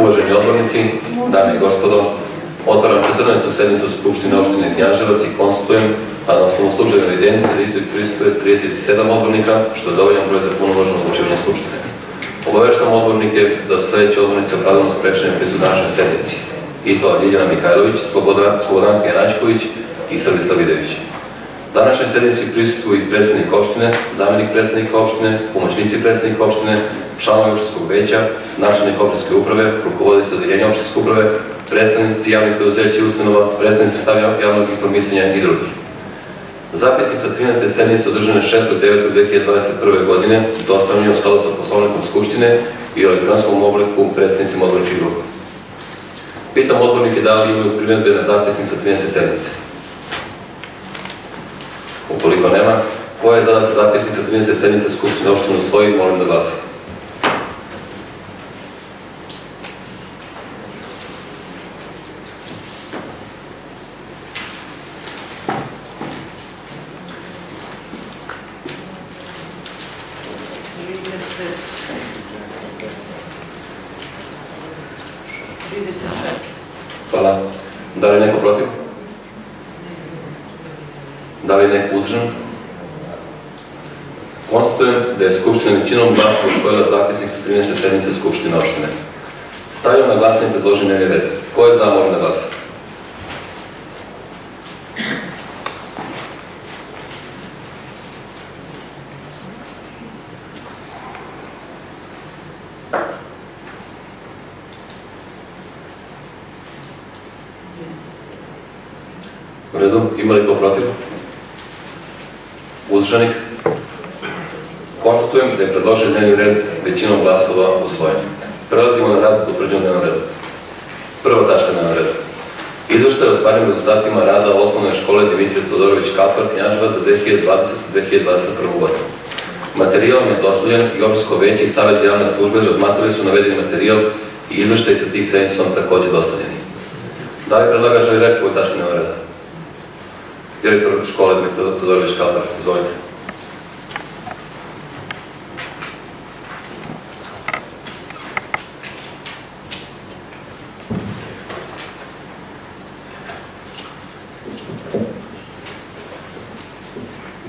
Uvaženi odbornici, dame i gospodo, otvaram 14. sednicu Skupštine opštine Knjaževac i konstatujem, a na osnovu službene evidencije da isto pristuje 37 odbornika, što je dovoljan broj za punomožno odlučivanje Skupštine. Obaveštam odbornike da sledeće odbornice opravdano sprečene prisut današnjoj sednici. I to Ljiljana Mihajlović, Slobodan, Slobodanka Janačković i Srbislav Vidević. Današnjoj sednici prisutuju iz predsednika opštine, zamenik predsednika opštine, pomoćnici predsednika opštine, članovi opštinskog veća, načelnik opštinske uprave, rukovoditelj odeljenja opštinske uprave, predstavnici javnih preduzeća i ustanova, predstavnici stav javnog informisanja i drugi. Zapisnik sa 13. sednice održane 6.9.2021. godine dostavljen je u skladu sa poslovnikom Skupštine i elektronskom obliku predstavnicima odborničkih grupa. Pitam odbornike da li imaju primjedbe na zapisnik sa 13. sednice. Ukoliko nema, ko je za sa 13. sednice Skupštine opštine usvoji, molim da glasa. причина Мубарска усвоила запис и се принесе седмица с община Община. Ставим на гласен предложения ред. Кой е за, моля на гласен? 2020-2021. godinu. Materijal je dostavljen i opštinsko veće i Savjet za javne službe razmatrali su navedeni materijal i izveštaj sa tih sednica vam takođe dostavljeni. Da li predlaga želi reč po tački dnevnog reda? Direktor škole Dimitrije Todorović Kapar, izvolite.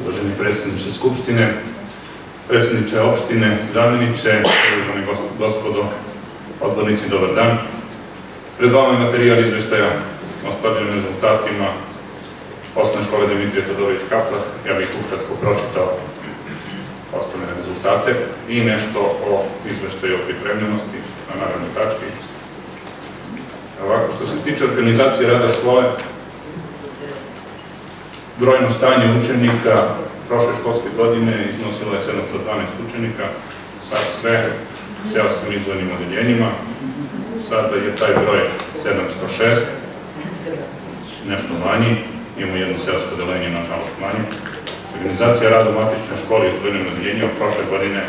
uvaženi predsjedniče Skupštine, predsjedniče opštine, zamjeniče, uvaženi gos- gospodo, odbornici, dobar dan. Pred vama je materijal izveštaja o ostvarenim rezultatima osnovne škole Dimitrije Todorović Kaplan. Ja bih ukratko pročitao ostvarene rezultate i nešto o izveštaju o pripremljenosti na naravnoj tački. Ovako, što se tiče organizacije rada škole, Brojno stanje učenika prošle školske godine iznosilo je 712 učenika sa sve seoskim izvojenim odeljenjima. Sada je taj broj 706, nešto manji, imamo jedno seosko odeljenje, nažalost manje. Organizacija rada u matičnoj školi i izvojenim odeljenjima prošle godine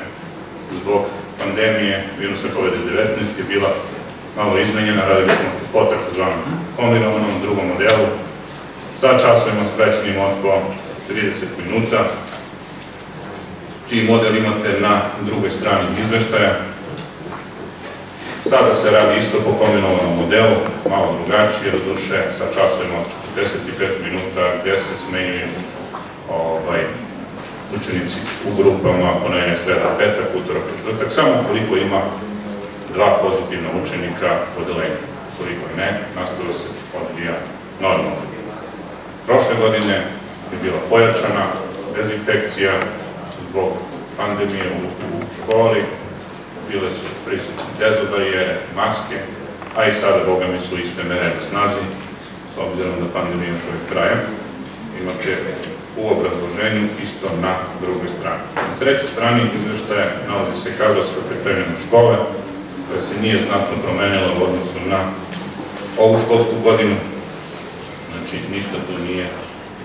zbog pandemije virusa COVID-19 je bila malo izmenjena, radili smo po takozvanom kombinovanom drugom modelu, sa časovima skraćenim od 30 minuta, čiji model imate na drugoj strani izveštaja. Sada se radi isto po kombinovanom modelu, malo drugačije, do duše sa časovima od 45 minuta, gde se smenjuju ovaj, učenici u grupama, ponedjeljak, sreda, petak, utorak, četvrtak, samo koliko ima dva pozitivna učenika u odelenju. Koliko ne, nastava se odvija normalno. Prošle godine je bila pojačana dezinfekcija zbog pandemije u, školi, bile su prisutne dezobarijere, maske, a i sada, boga mi, su iste mere na snazi, s obzirom da pandemija još uvijek traje. Imate u obrazloženju isto na drugoj strani. Na trećoj strani izveštaja nalazi se kadrovska pripremljenost škole, koja se nije znatno promenila u odnosu na ovu školsku godinu, Znači, ništa tu nije,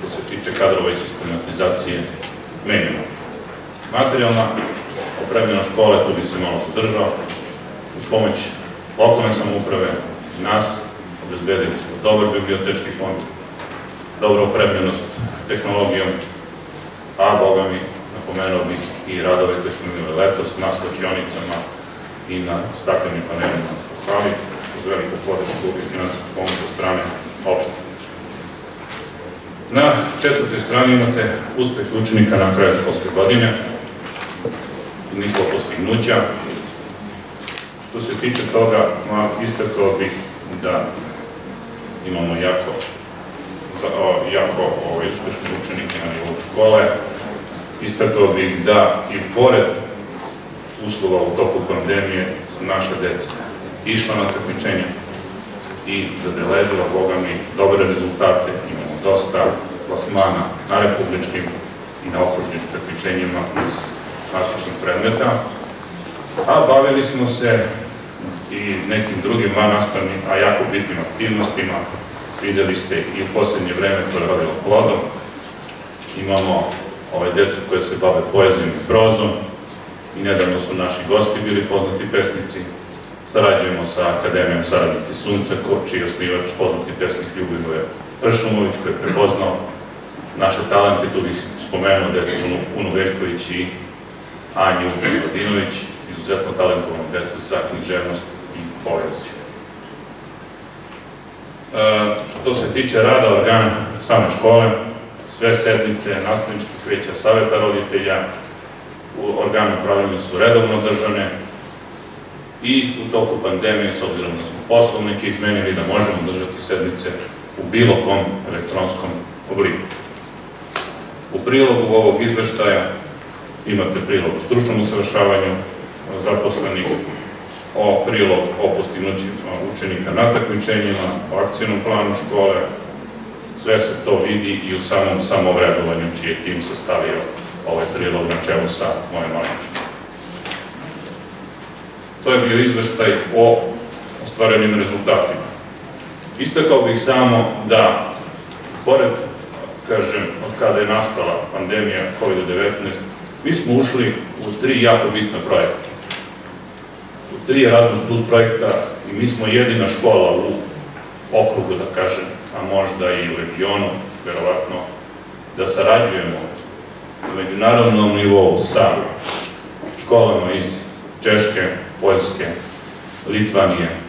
što se tiče kadrova i sistematizacije, menjeno. Materijalna opremljena škole, tu bi se malo zadržao, uz pomoć lokalne samouprave nas, obezbedili smo dobar bibliotečki fond, dobru opremljenost tehnologijom, a boga mi, napomenuo bih i radove koje smo imali letos na slačionicama i na staklenim panelima ali uz veliku podršku i finansijsku pomoć od strane opštine. Na četvrtoj strani imate uspeh učenika na kraju školske godine njihova postignuća. Što se tiče toga, istakao bih da imamo jako, jako ovaj, učenike na nivou škole. Istakao bih da i pored uslova u toku pandemije su naša deca išla na takmičenja i zabeležila, boga mi, dobre rezultate. Dosta plasmana na republičkim i na okružnim takmičenjima iz matičnih predmeta. A bavili smo se i nekim drugim vanastavnim, a jako bitnim aktivnostima. Videli ste i u poslednje vreme to je rodilo plodom. Imamo ove decu koje se bave poezijom i prozom i nedavno su naši gosti bili poznati pesnici. Sarađujemo sa Akademijom Saradnici Sunca, čiji je osnivač poznati pesnik Ljubivoje Pršumović, koji je prepoznao naše talente, tu bih spomenuo decu Unu, Unu Veljković i Anju Vladinović, izuzetno talentovanu decu za književnost i poeziju. E, što se tiče rada organa same škole, sve sednice, nastavničkih veća, saveta roditelja, u organu upravljanja su redovno držane i u toku pandemije, s obzirom da smo poslovnike izmenili, da možemo držati sednice u bilo kom elektronskom obliku. U prilogu ovog izveštaja imate prilog o stručnom usavršavanju zaposlenih, o prilog o postignućima učenika na takmičenjima, o akcijnom planu škole, sve se to vidi i u samom samovredovanju čiji je tim sastavio ovaj prilog na čelu sa mojom maličkom. To je bio izveštaj o ostvarenim rezultatima. Istakao bih samo da, pored, kažem, od kada je nastala pandemija COVID-19, mi smo ušli u tri jako bitna projekta. U tri Erasmus Plus projekta i mi smo jedina škola u okrugu, da kažem, a možda i u regionu, verovatno, da sarađujemo na međunarodnom nivou sa školama iz Češke, Poljske, Litvanije,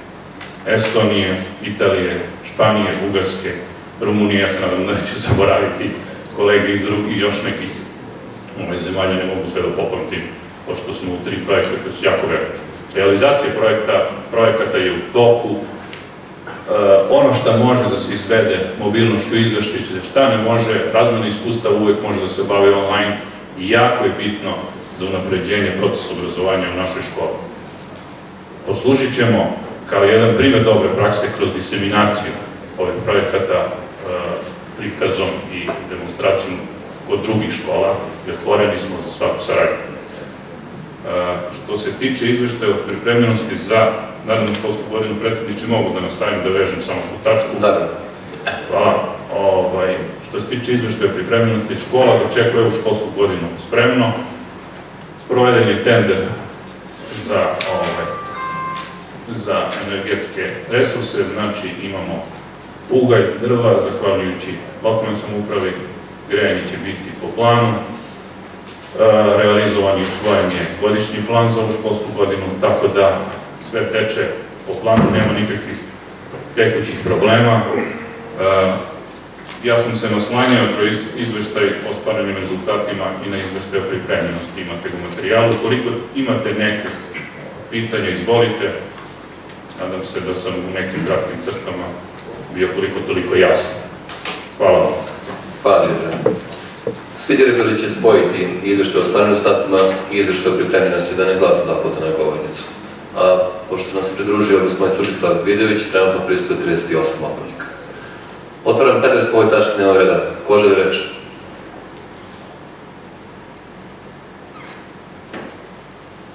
Estonije, Italije, Španije, Bugarske, Rumunije, ja se nadam da neću zaboraviti kolege iz drugih još nekih ovaj, zemalja, ne mogu sve da popamtim, pošto smo u tri projekta koji su jako velike. Realizacija projekta, projekata je u toku, E, ono što može da se izvede mobilnošću izveštiće, šta ne može, razmjena iskustava uvek može da se obavi online i jako je bitno za unapređenje procesa obrazovanja u našoj školi. Poslužit ćemo kao jedan primjer dobre prakse kroz diseminaciju ovih projekata e, prikazom i demonstracijom kod drugih škola i otvoreni smo za svaku saradnju. E, što se tiče izveštaja od pripremljenosti za narednu školsku godinu, predsjedniče, mogu da nastavim da vežem samo tu tačku. Da, Hvala. Ovaj, što se tiče izveštaja pripremljenosti škola, dočekuje ovu školsku godinu spremno. Sproveden je tender za, ovaj, za energetske resurse, znači imamo ugalj, drva, zahvaljujući lokalnoj samoupravi, grejanje će biti po planu, E, realizovan i usvojen je godišnji plan za ovu školsku godinu, tako da sve teče po planu, nema nikakvih tekućih problema. E, Ja sam se naslanjao kroz izveštaj o stvarenim rezultatima i na izveštaj o pripremljenosti imate u materijalu. Koliko imate nekih pitanja, izvolite. Nadam se da sam u nekim kratkim crtama bio koliko toliko jasan. Hvala vam. hvala Đeđe. Svi direktori će spojiti izveštaj o stvarnim rezultatima i izveštaj o pripremljenosti da ne izglasa dva puta na govornicu. A pošto nam se pridružio gospodin Srđislav Vidović, trenutno pristuje 38 odbornika. Otvaram 15 po ovoj tački dnevnog reda. Ko želi reč?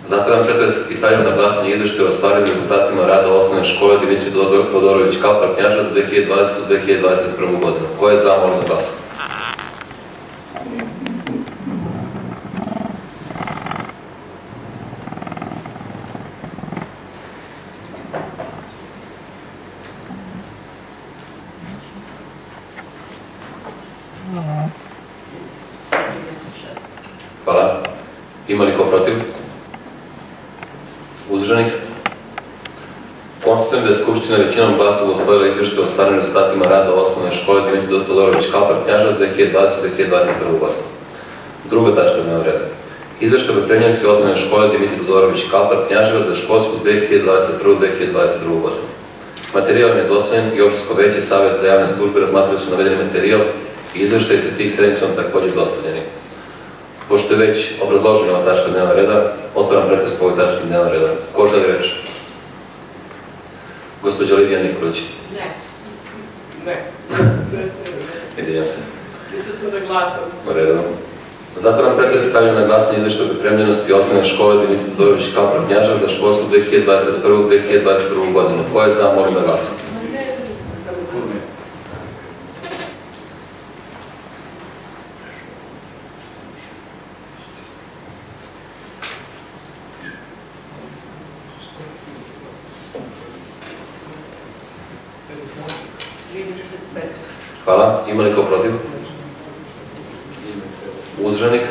Zatvaram pretres i stavljam na glasanje izveštaj o stvarnim rezultatima rada osnovne škole Dimitri Todorović Kapar Knjaža za 2020-2021 godinu. Ko je za, molim da glasa. Hvala. Ima li ko protiv? Uzdržanih? Konstatujem da je Skupština većinom glasova usvojila izveštaj o stvarnim rezultatima osnovne škole Dimitrij Todorović Kapar Knjaža za 2020-2021 godinu. Druga tačka dnevnog reda. Izveštaj o pripremljenosti osnovne škole Dimitrij Todorović Kapar Knjaževa za školsku 2021-2022 godinu. Materijal je dostavljen i općinsko veće Savet za javne službe razmatrali su navedeni materijal i izveštaj sa tih sednica vam također dostavljeni. Pošto je već obrazložena ova tačka dnevnog reda, otvaram pretres po ovoj tački dnevnog reda. Ko želi reč? Gospođa Lidija Nikolić. Ne. Ne. Izvinjam se. Mislim sam da glasam. U redu. Zatvaram pretres stavljam na glasanje izveštaj o pripremljenosti osnovne škole Dimitrij Todorović Kapar Knjaža za školsku 2021-2022 godinu. Ko je za, molim da glasa. Sam Trideset pet. Hvala. Ima li ko protiv? Uzdržanik?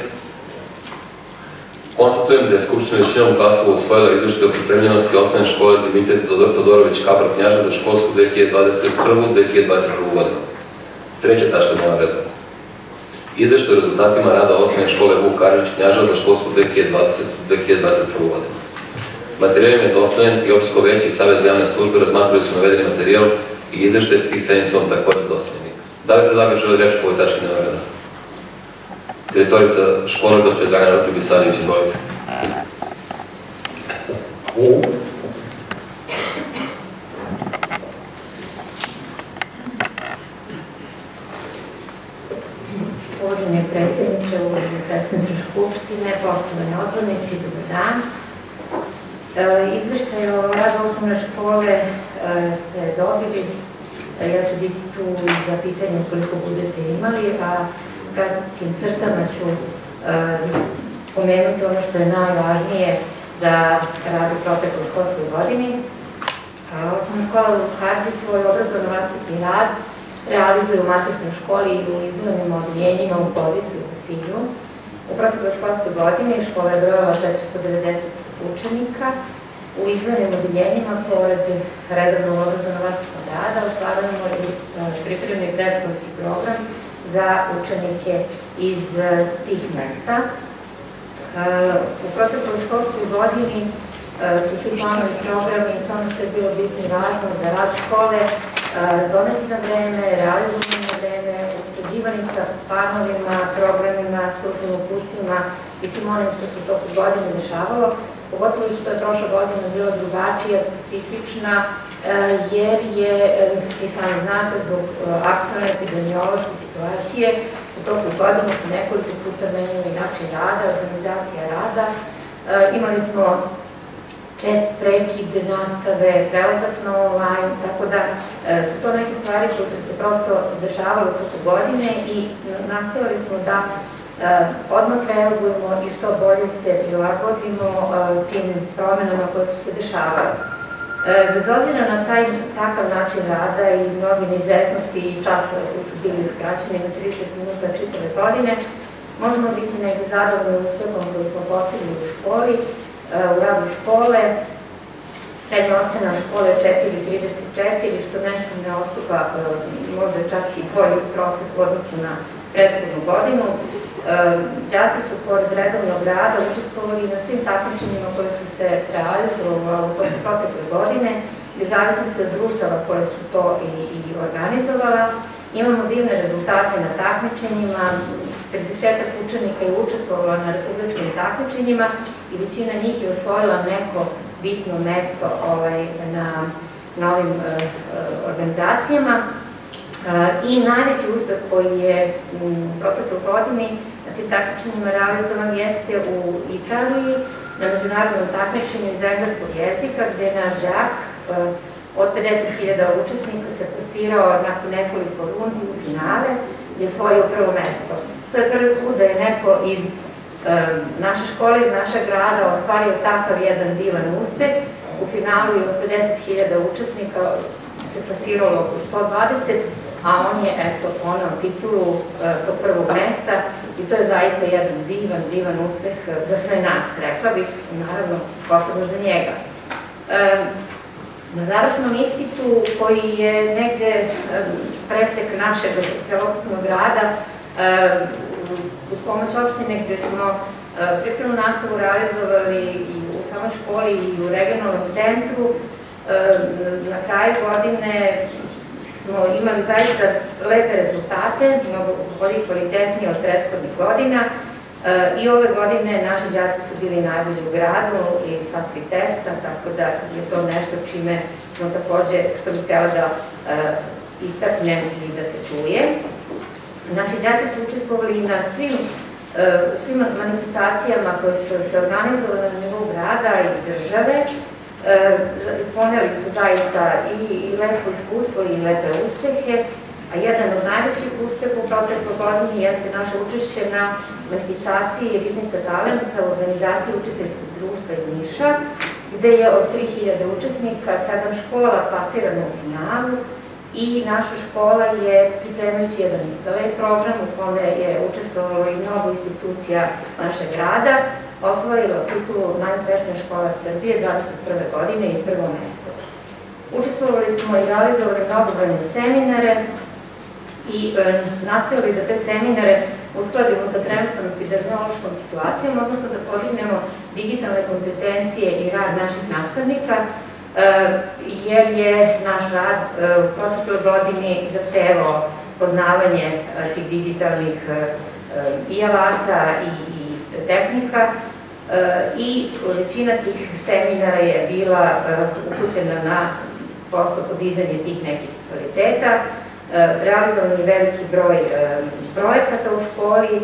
Konstatujem da je Skupština većinom glasova usvojila izveštaj o pripremljenosti osnovne škole Dimitrij Todorović Kapar Knjaža za školsku 2021-2022 godinu. Treća tačka dnevnog reda. Izveštaj o rezultatima rada osnovne škole Vuk Karadžić Knjaža za školsku 2020-2021 godinu. Materijal je dostavljen i opsko veće i Savez za javne službe razmatrali su navedeni materijal i izveštaj s tih sednica vam dostavljeni. Da li predlagač želi reći po ovoj tački dnevnog reda? Direktorica škole, gospođa Dragana Rupi-Bisavljević, izvolite. Uvaženi predsjedniče, uvaženi predsjedniče Skupštine, poštovani odbornici, dobar dan. E, Izveštaj o radu osnovne škole e, ste dobili. E, Ja ću biti tu za pitanje koliko budete imali, a kratkim crtama ću e, pomenuti ono što je najvažnije za rad u školskoj godini. Osnovna škola u Harđi svoj obrazovno vaspitni rad realizuje u matičnoj školi i u izdvojenim odjeljenjima u Kodisu i Vasilju. U protekloj školskoj godini škola je brojala 490 učenika. U izdvojenim odjeljenjima, pored redovnog obrazovno vaspitnog rada, ostvarujemo i e, pripremni predškolski program za učenike iz e, tih mesta. E, U protekloj školskoj godini su svi planovi programi i ono što je bilo bitno i važno za rad škole doneti na vreme, realizovani na vreme, usklađivani sa planovima, programima, službenim uputstvima i svim onim što se toku godine dešavalo, pogotovo što je prošla godina bila drugačija, specifična, e, jer je, e, i sami znate, zbog e, aktualne epidemiološke situacije, u toku godine se nekoliko puta menjaju i način rada, organizacija rada. Imali smo čest prekid nastave, prelazak na online, tako da su to neke stvari koje su se prosto dešavale u toku godine i nastavili smo da odmah reagujemo i što bolje se prilagodimo e, tim promenama koje su se dešavale. E, Bez obzira na taj takav način rada i mnoge neizvesnosti i časove koji su bili skraćeni na 30 minuta čitave godine, možemo biti negdje zadovoljni uspehom koji smo postigli u školi, u radu škole, srednja ocena škole 4.34, što nešto ne ostupa, možda čak i bolji prosek u odnosu na prethodnu godinu. E, Đaci su pored redovnog rada učestvovali na svim takmičenjima koje su se realizovali u toku protekle godine, i u zavisnosti od društava koje su to i, i organizovala. Imamo divne rezultate na takmičenjima, 30 učenika je učestvovalo na republičkim takmičenjima i većina njih je osvojila neko bitno mesto ovaj, na, na ovim e, e, organizacijama. E, I najveći uspeh koji je u protekloj godini na tim takmičenjima realizovan jeste u Italiji na međunarodnom takmičenju iz engleskog jezika gde naš đak e, od 50.000 učesnika se plasirao nakon nekoliko rundi u finale i osvojio prvo mesto. To je prvi put da je neko iz e, naše škole, iz našeg grada ostvario takav jedan divan uspeh. U finalu je od 50.000 učesnika se plasiralo oko 120, a on je eto ponao titulu e, tog prvog mesta i to je zaista jedan divan, divan uspeh e, za sve nas, rekla bih, naravno posebno za njega. E, Na završnom ispitu koji je negde presek našeg celokupnog rada, uz pomoć opštine gde smo pripremnu nastavu realizovali i u samoj školi i u regionalnom centru, na kraju godine smo imali zaista lepe rezultate, mnogo bolji i kvalitetniji od prethodnih godina. E, I ove godine naši đaci su bili najbolji u gradu i sva tri testa, tako da je to nešto čime smo takođe, što bih htjela da e, istaknem i da se čuje. Naši đaci su učestvovali na svim e, svim manifestacijama koje su se organizovane na nivou grada i države, poneli su zaista i, i lepo iskustvo i lepe uspehe, a jedan od najvećih uspeha u protekloj godini jeste naše učešće na manifestaciji Riznica talenta u organizaciji učiteljskog društva iz Niša, gde je od 3000 učesnika sedam škola pasirano u finalu i naša škola je, pripremajući jedan program u kome je učestvovalo i mnogo institucija našeg grada, osvojila titulu najuspešnija škola Srbije 21. godine i prvo mesto. Učestvovali smo i realizovali mnogobrojne seminare i e, nastavili da te seminare uskladimo sa trenutnom epidemiološkom situacijom, odnosno da podignemo digitalne kompetencije i rad naših nastavnika, e, jer je naš rad e, u protekloj godini zahtevao poznavanje tih digitalnih i alata i, tehnika e, i većina tih seminara je bila e, upućena na poslo podizanje tih nekih kvaliteta. E, Realizovan je veliki broj projekata u školi,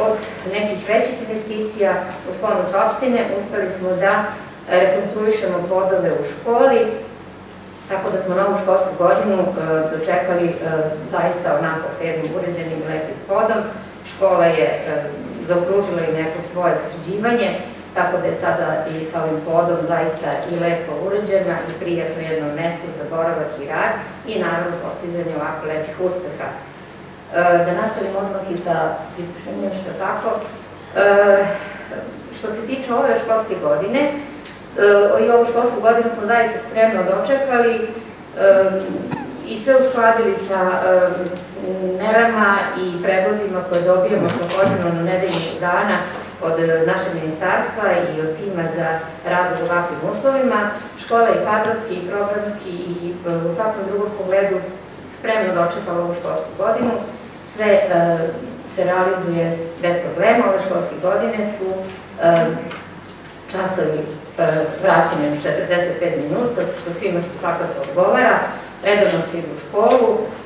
od nekih većih investicija uz pomoć opštine uspeli smo da rekonstruišemo podove u školi, tako da smo novu školsku godinu dočekali zaista onako s jednim uređenim lepim podom. Škola je zaokružila i neko svoje sređivanje, tako da je sada i sa ovim podom zaista i lepo uređena i prijatno jedno mesto za boravak i rad i naravno postizanje ovako lepih uspeha. E, da nastavim odmah i sa pripremljenjem što tako. E, što se tiče ove školske godine, e, i ovu školsku godinu smo zaista spremno dočekali i sve uskladili sa merama i predlozima koje dobijamo svakodnevno na nedeljnih dana od našeg ministarstva i od tima za rad u ovakvim uslovima. Škola je kadrovski i programski i u svakom drugom pogledu spremno dočekala ovu školsku godinu. Sve e, se realizuje bez problema. Ove školske godine su e, časovi e, vraćeni u 45 minuta, što svima se svakako odgovara. Redovno se idu u školu, E,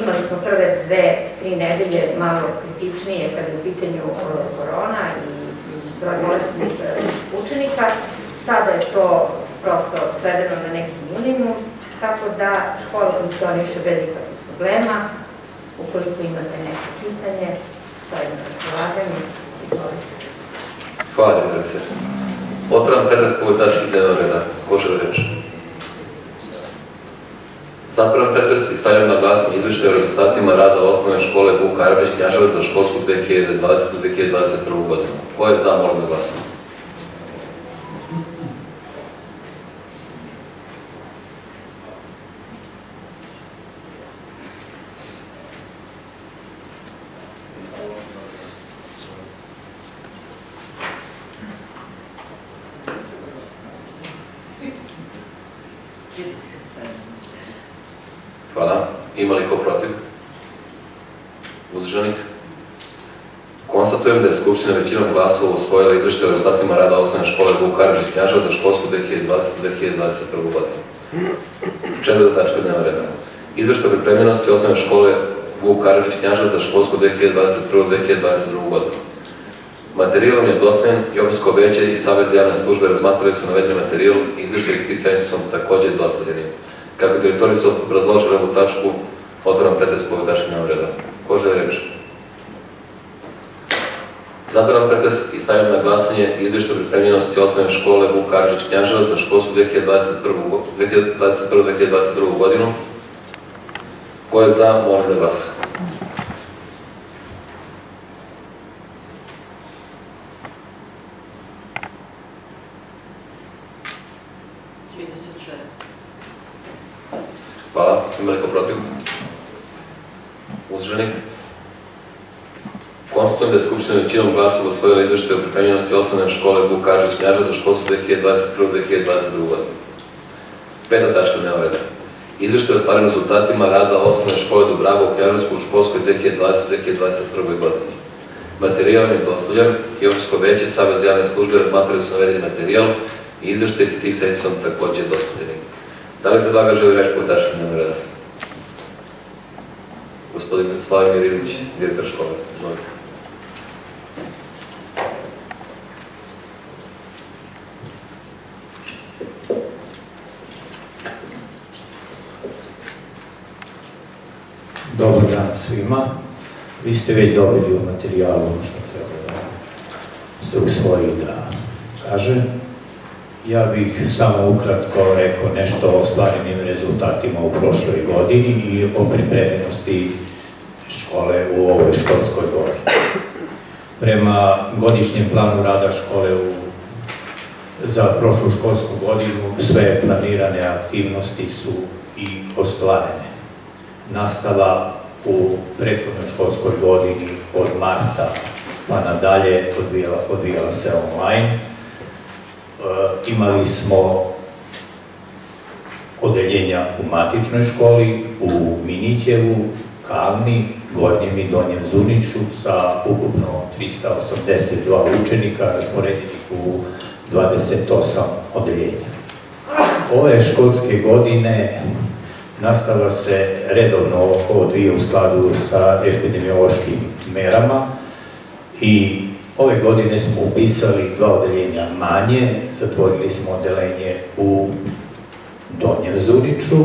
imali smo prve dve, tri nedelje malo kritičnije kada je u pitanju e, korona i broj bolestnih e, učenika. Sada je to prosto svedeno na neki minimum, tako da škola funkcioniše bez ikakvih problema. Ukoliko imate neko pitanje, stojim na raspolaganju. Hvala, direkcije. Otvaram teraz po ovoj tački dnevnog reda. Ko žele reći? Zatvoren pretres i stavljam na glasanje izveštaje o rezultatima rada osnovne škole Vuk Karadžić Knjaževac za školsku 2020-2021 godinu. Ko je za, molim da glasamo. Hvala. Ima li ko protiv? Uzdržanih? Konstatujem da je Skupština većinom glasova usvojila izveštaj o rezultatima rada osnovne škole Vuk Karadžić Knjaževac za školsku 2020-2021 godinu. Četvrta tačka dnevna reda. Izveštaj o pripremljenosti osnovne škole Vuk Karadžić Knjaževac za školsku 2021-2022 godinu. Materijal je dostavljen i općinsko veće i Savez javne službe razmatrali su navedeni materijal i izveštaj iz tih su takođe dostavljeni. Kako direktori su obrazložili ovu tačku, otvoram pretres po ovoj tački dnevnog reda. Ko žele reći? Zatvoram pretres i stavljam na glasanje izvještaj o pripremljenosti osnovne škole Vuk Karadžić Knjaževac za školsku 2021-2022 godinu. Ko je za, molim da glasa. Hvala. Ima li ko protiv? Uzdržani? Konstatujem da je Skupština većinom glasova usvojila izveštaj o pripremljenosti osnovne škole Vuk Karadžić Knjaževac za školsku 2021-2022 godinu. Peta tačka dnevnog reda. Izveštaj o stvarnim rezultatima rada osnovne škole Dubrava u Knjaževsku u školskoj 2020-2021 godini. Materijal je dostavljen i opštsko veće Savez javne službe razmatrali su navedeni materijal i izveštaj sa tih sednica takođe dostavljeni. Da li predlaga želi reći po tački dnevnog? Gospodin Slavimir Ilić, direktor škole. Izvolite. Dobar dan svima. Vi ste već dobili u materijalu ono što treba da se usvoji da kažem. Ja bih samo ukratko rekao nešto o stvarnim rezultatima u prošloj godini i o pripremljenosti škole u ovoj školskoj godini. Prema godišnjem planu rada škole u, za prošlu školsku godinu sve planirane aktivnosti su i ostvarene nastava u prethodnoj školskoj godini od marta pa nadalje odvijala, odvijala se online. E, imali smo odeljenja u matičnoj školi, u Minićevu, Kalni, Gornjem i Donjem Zuniću sa ukupno 382 učenika raspoređenih u 28 odeljenja. Ove školske godine nastava se redovno odvija u skladu sa epidemiološkim merama i ove godine smo upisali dva odeljenja manje, zatvorili smo odelenje u Donjem Zuniču,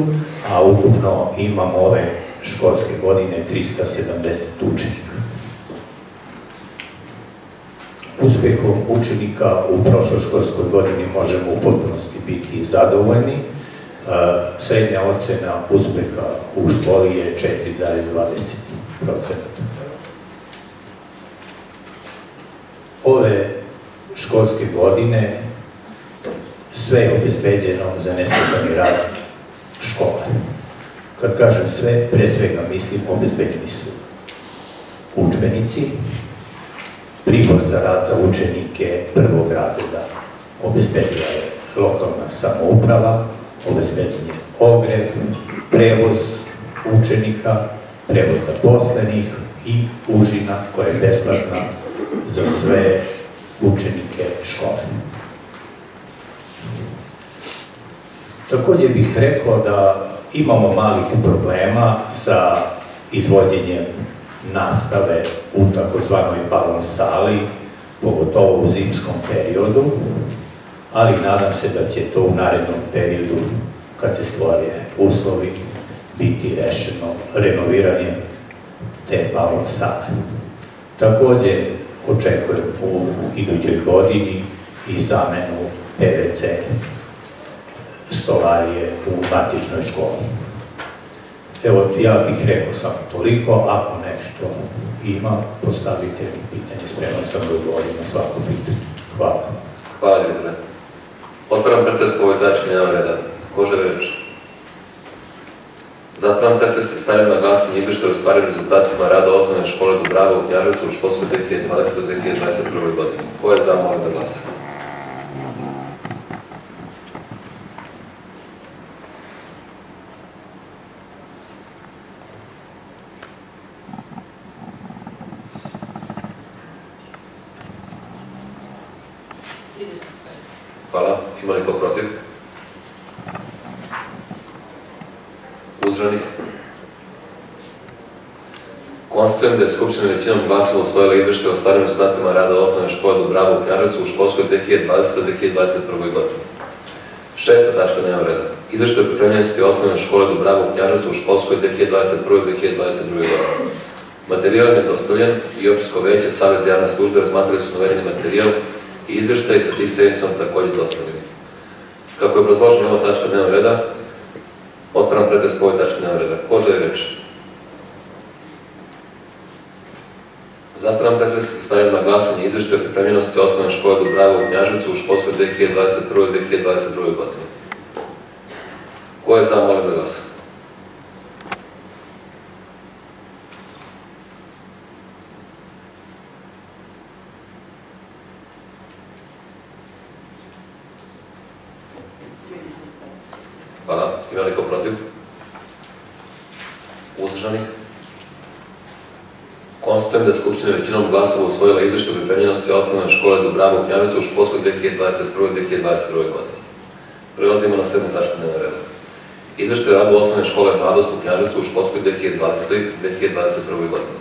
a ukupno imamo ove školske godine 370 učenika. Uspehom učenika u prošloj školskoj godini možemo u potpunosti biti zadovoljni, srednja ocena uspeha u školi je 4,20%. Ove školske godine sve je obezbeđeno za nesmetani rad škole. Kad kažem sve, pre svega mislim obezbeđeni su učbenici, pribor za rad za učenike prvog razreda obezbedila je lokalna samouprava, obezbeđen je ogrev, prevoz učenika, prevoz zaposlenih i užina koja je besplatna za sve učenike škole. Takođe bih rekao da imamo malih problema sa izvodjenjem nastave u takozvanoj balon sali, pogotovo u zimskom periodu, ali nadam se da će to u narednom periodu, kad se stvore uslovi, biti rešeno renoviranjem te balon sale. Takođe, očekujem u idućoj godini i zamenu PVC stolarije u matičnoj školi. Evo, ja bih rekao samo toliko, ako nešto ima, postavite mi pitanje, spreman sam da odgovorim na svako pitanje. Hvala. Hvala, direktore. Otvaram pretres po ovoj tački dnevnog reda. Ko želi reč? Zatvaram pretres i stavljam na glasanje izveštaj o stvarnim rezultatima rada osnovne škole Dubrava u Knjaževcu u školskoj 2020-2021. godini. Ko je za, molim da glasa? Hvala. Ima li ko protiv? Uzdržanih? Konstatujem da je Skupština većinom glasova usvojila izveštaj o stvarnim rezultatima rada osnovne škole Dubrava u Knjaževcu u školskoj 2020-2021. godini. Šesta tačka dnevnog reda. Izveštaj o pripremljenosti osnovne škole Dubrava u Knjaževcu u školskoj 2021-2022. godini. Materijal je dostavljen i opštsko veće Savez javne službe razmatrali su navedeni materijal i izveštaj sa tih sednica takođe dostavljeni. Kako je obrazložena ova tačka dnevnog reda, otvaram pretres po ovoj tački dnevnog reda. Ko želi reč? Zatvaram pretres i stavljam na glasanje izveštaj o pripremljenosti osnovne škole Dubrava u Knjaževcu u školskoj 2021-2022. godini. Ko je za, molim da glasa. Hvala. Ima li ko protiv? Uzdržanih? Konstatujem da je Skupština većinom glasova usvojila izveštaj o pripremljenosti osnovne škole Dubrava u Knjavicu u školskoj 2021-2022. godini. Prelazimo na sedmu tačku dnevnog reda. Izveštaj radu osnovne škole Mladost u Knjaževcu u školskoj 2020-2021. godini.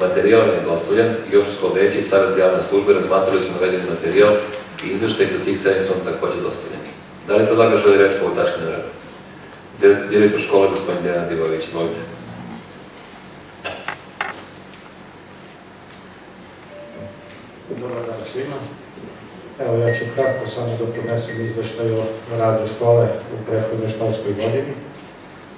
Materijal je dostavljen i opštinsko veće i savjet za javne službe razmatrali su navedeni materijal i izveštaj sa tih sedmi su takođe dostavljeni. Da li predlaga želi reč po ovoj tački dnevnog reda? Dir- Direktor škole, gospodin Dejan Divojević, izvolite. Evo ja ću kratko samo da podnesem izveštaj o radu škole u prethodnoj školskoj godini.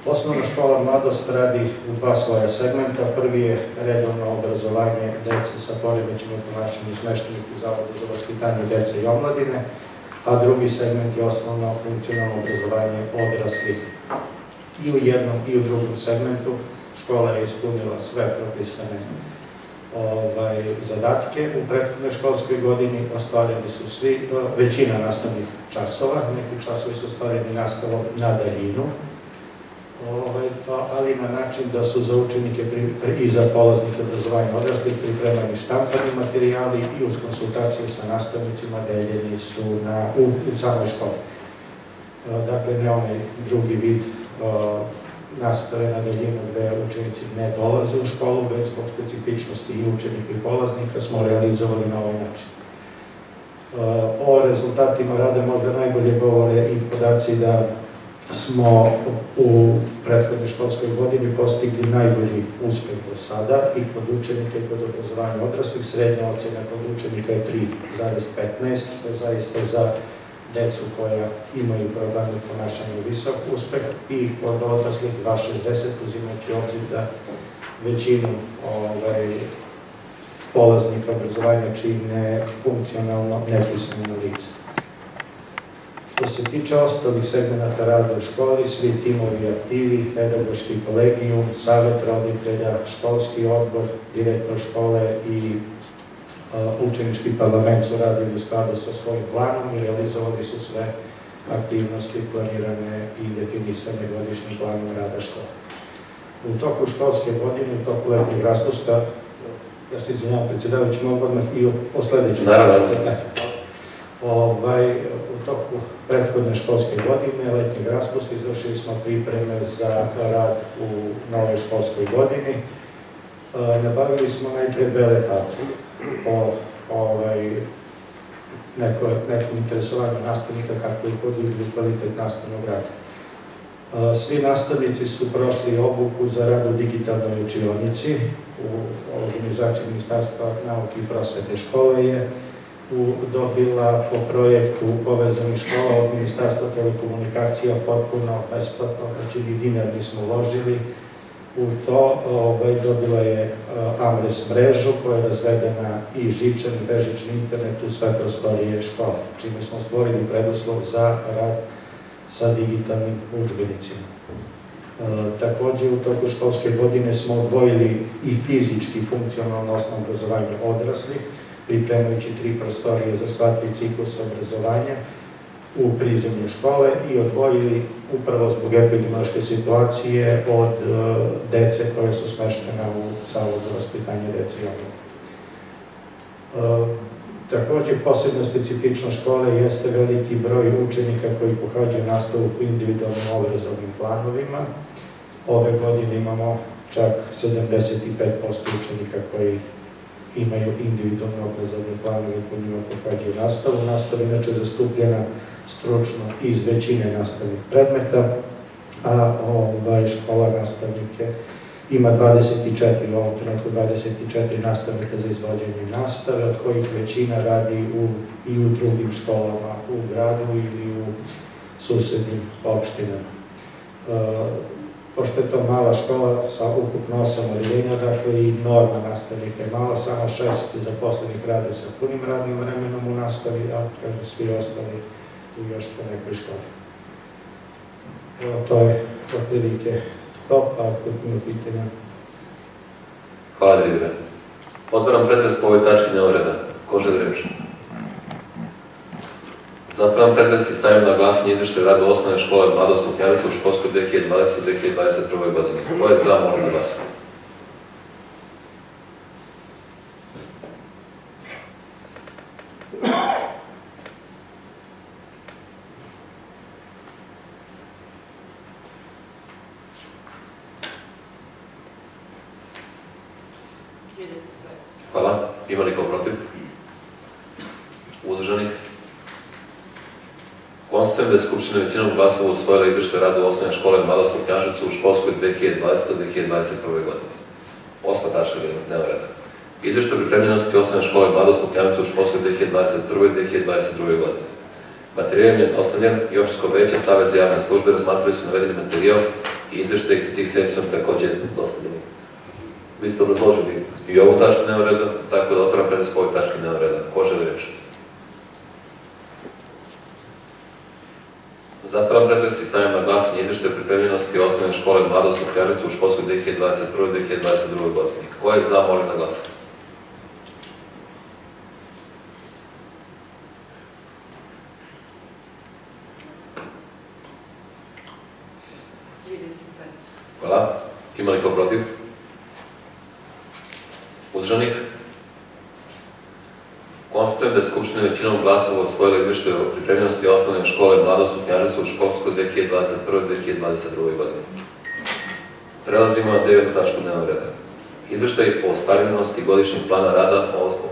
Osnovna škola Mladost radi u dva svoja segmenta. Prvi je redovno obrazovanje dece sa poremećima u ponašanju smeštenih u Zavodu za vaspitanje dece i omladine, a drugi segment je osnovno funkcionalno obrazovanje odraslih. I u jednom i u drugom segmentu škola je ispunila sve propisane ovaj, zadatke. U prethodnoj školskoj godini ostvareni su svi, e, većina nastavnih časova, neki časovi su ostvareni nastavom na daljinu, ovaj, pa, ali na način da su za učenike i za polaznike obrazovanja odraslih pripremani štampani materijali i uz konsultacije sa nastavnicima deljeni su na, u, u samoj školi. E, Dakle, ne onaj drugi vid e, nastave na daljinu gde učenici ne dolaze u školu, već zbog specifičnosti i učenika i polaznika smo realizovali na ovaj način. E, O rezultatima rada možda najbolje govore i podaci da smo u prethodnoj školskoj godini postigli najbolji uspeh do sada i kod učenika i kod obrazovanja odraslih. Srednja ocena kod učenika je 3,15, to je zaista za decu koja imaju probleme u ponašanju visok uspeh i kod odraslih 2,60 uzimajući obzir da većinu ovaj, polaznika obrazovanja čine funkcionalno nepismeno lice. Što se tiče ostalih segmenta rada u školi, svi timovi aktivi, pedagoški kolegijum, savjet roditelja, školski odbor, direktor škole i učenički parlament su radili u skladu sa svojim planom i realizovali su sve aktivnosti planirane i definisane godišnjim planom rada škole. U toku školske godine, u toku letnjeg raspusta, ja se izvinjavam predsjedavajući, mogu odmah i o, sledećem. Naravno. Ovaj, u toku prethodne školske godine, letnjeg raspusta, izvršili smo pripreme za rad u novoj školskoj godini. Nabavili smo najpre bele tabli o ovaj, neko, nekom interesovanju nastavnika kako je podvižili kvalitet nastavnog rada. Svi nastavnici su prošli obuku za rad u digitalnoj učionici u organizaciji Ministarstva nauke i prosvete škole je u, dobila po projektu povezanih škola od Ministarstva telekomunikacija potpuno besplatno, znači ni dinar nismo uložili. U to ovaj, dobila je Amres mrežu koja je razvedena i žičan i bežični internet u sve prostorije škole, čime smo stvorili preduslov za rad sa digitalnim udžbenicima. E, takođe, u toku školske godine smo odvojili i fizički funkcionalno osnovno obrazovanje odraslih, pripremajući tri prostorije za sva tri ciklusa obrazovanja u prizemlju škole i odvojili upravo zbog epidemiološke situacije od e, dece koje su smeštene u Zavod za vaspitanje dece i omladine. E, Takođe, posebna specifičnost škole jeste veliki broj učenika koji pohađaju nastavu po individualnim obrazovnim planovima. Ove godine imamo čak 75% učenika koji imaju individualne obrazovne planove po njima pohađaju nastavu. Nastava inače zastupljena stručno iz većine nastavnih predmeta, a ovaj, škola nastavnike ima 24, u ovom trenutku 24 nastavnika za izvođenje nastave, od kojih većina radi u, i u drugim školama u gradu ili u susednim opštinama. E, pošto je to mala škola sa ukupno osam odeljenja, dakle i norma nastavnika je mala, samo šest zaposlenih rade sa punim radnim vremenom u nastavi, a svi ostali u još po nekoj školi. Evo, to je otprilike to, pa ako ima pitanja. Hvala direktore. Otvaram pretres po ovoj tački dnevnog reda. Ko želi reč? Zatvaram pretres i stavljam na glasanje izveštaj o radu osnovne škole Mladost u Knjavicu u školskoj 2020-2021. godini. Ko je za, molim da. Hvala. Ima li ko protiv? Uzdržanih? Konstatujem da je Skupština većinom glasova usvojila izveštaj o radu osnovne škole Mladost u Knjaževcu u školskoj 2020-2021. godini. Osma tačka dnevnog reda. Izveštaj pripremljenosti osnovne škole Mladost u Knjaževcu u školskoj 2021-2022. godini. Materijal je dostavljen i opštinsko veće Savez za javne službe razmatrali su navedeni materijal i izveštaj sa tih sesijom takođe dostavljeni. Vi ste obrazložili i ovu tačku dnevnog reda, tako da otvaram predes po ovoj tački dnevnog reda. Ko želi reč? Zatvaram pretres i stavljam na glasanje izveštaj o pripremljenosti osnovne škole Mladost u Knjaževcu u školskoj 2021-2022. godini. Ko je za, molim da glasa. Trideset pet. Hvala. Ima li ko protiv? Uzdržanih? Konstatujem da je Skupština većinom glasova osvojila izveštaj o pripremljenosti osnovne škole Mladost u Knjaževcu u školskoj 2021-2022. godini. Prelazimo na devetu tačku dnevnog reda. Izveštaj o ostvarenosti godišnjeg plana rada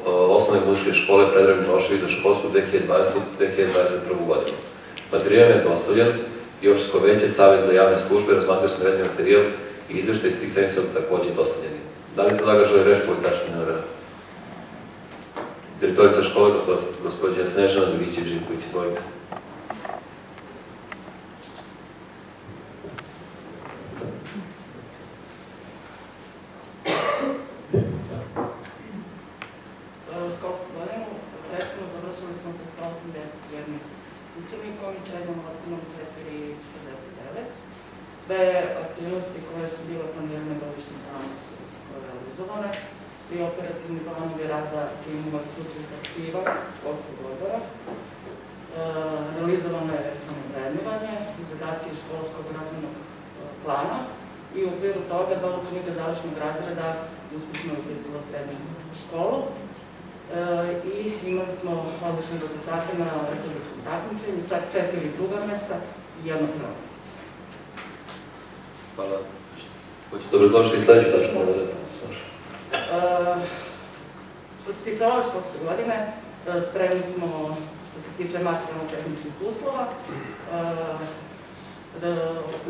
osnovne muzičke škole Predrag Milošević za školsku 2020-2021. godinu. Materijal je dostavljen i opštinsko veće Savjet za javne službe razmatraju se navedeni materijal i izveštaj iz tih sedmica takođe dostavljeni. Da li predlaga želi reći po tački dnevnog reda? Direktorica škole, gospođa- Snežana Dovićić-Živković, izvolite. školsku godinu, prethodno završili smo sa 181 učenikom i srednjom ocenom 4,49. Sve aktivnosti koje su bile planirane godišnjim planom su realizovane. Svi operativni planovi rada timova stručnih aktiva školskog odbora. E, realizovano je samovrednovanje, zadaci školskog razvojnog e, plana i u okviru toga dva učenika završnog razreda uspešno upisalo srednju školu. E, i imali smo odlične rezultate na republičkom takmičenju, čak četiri druga mesta i jedno prvo mesto. Hvala. Hoćete obrazložiti i sledeću tačku reda? E, Što se tiče ove školske godine, e, spremni smo što se tiče materijalno-tehničkih uslova. E,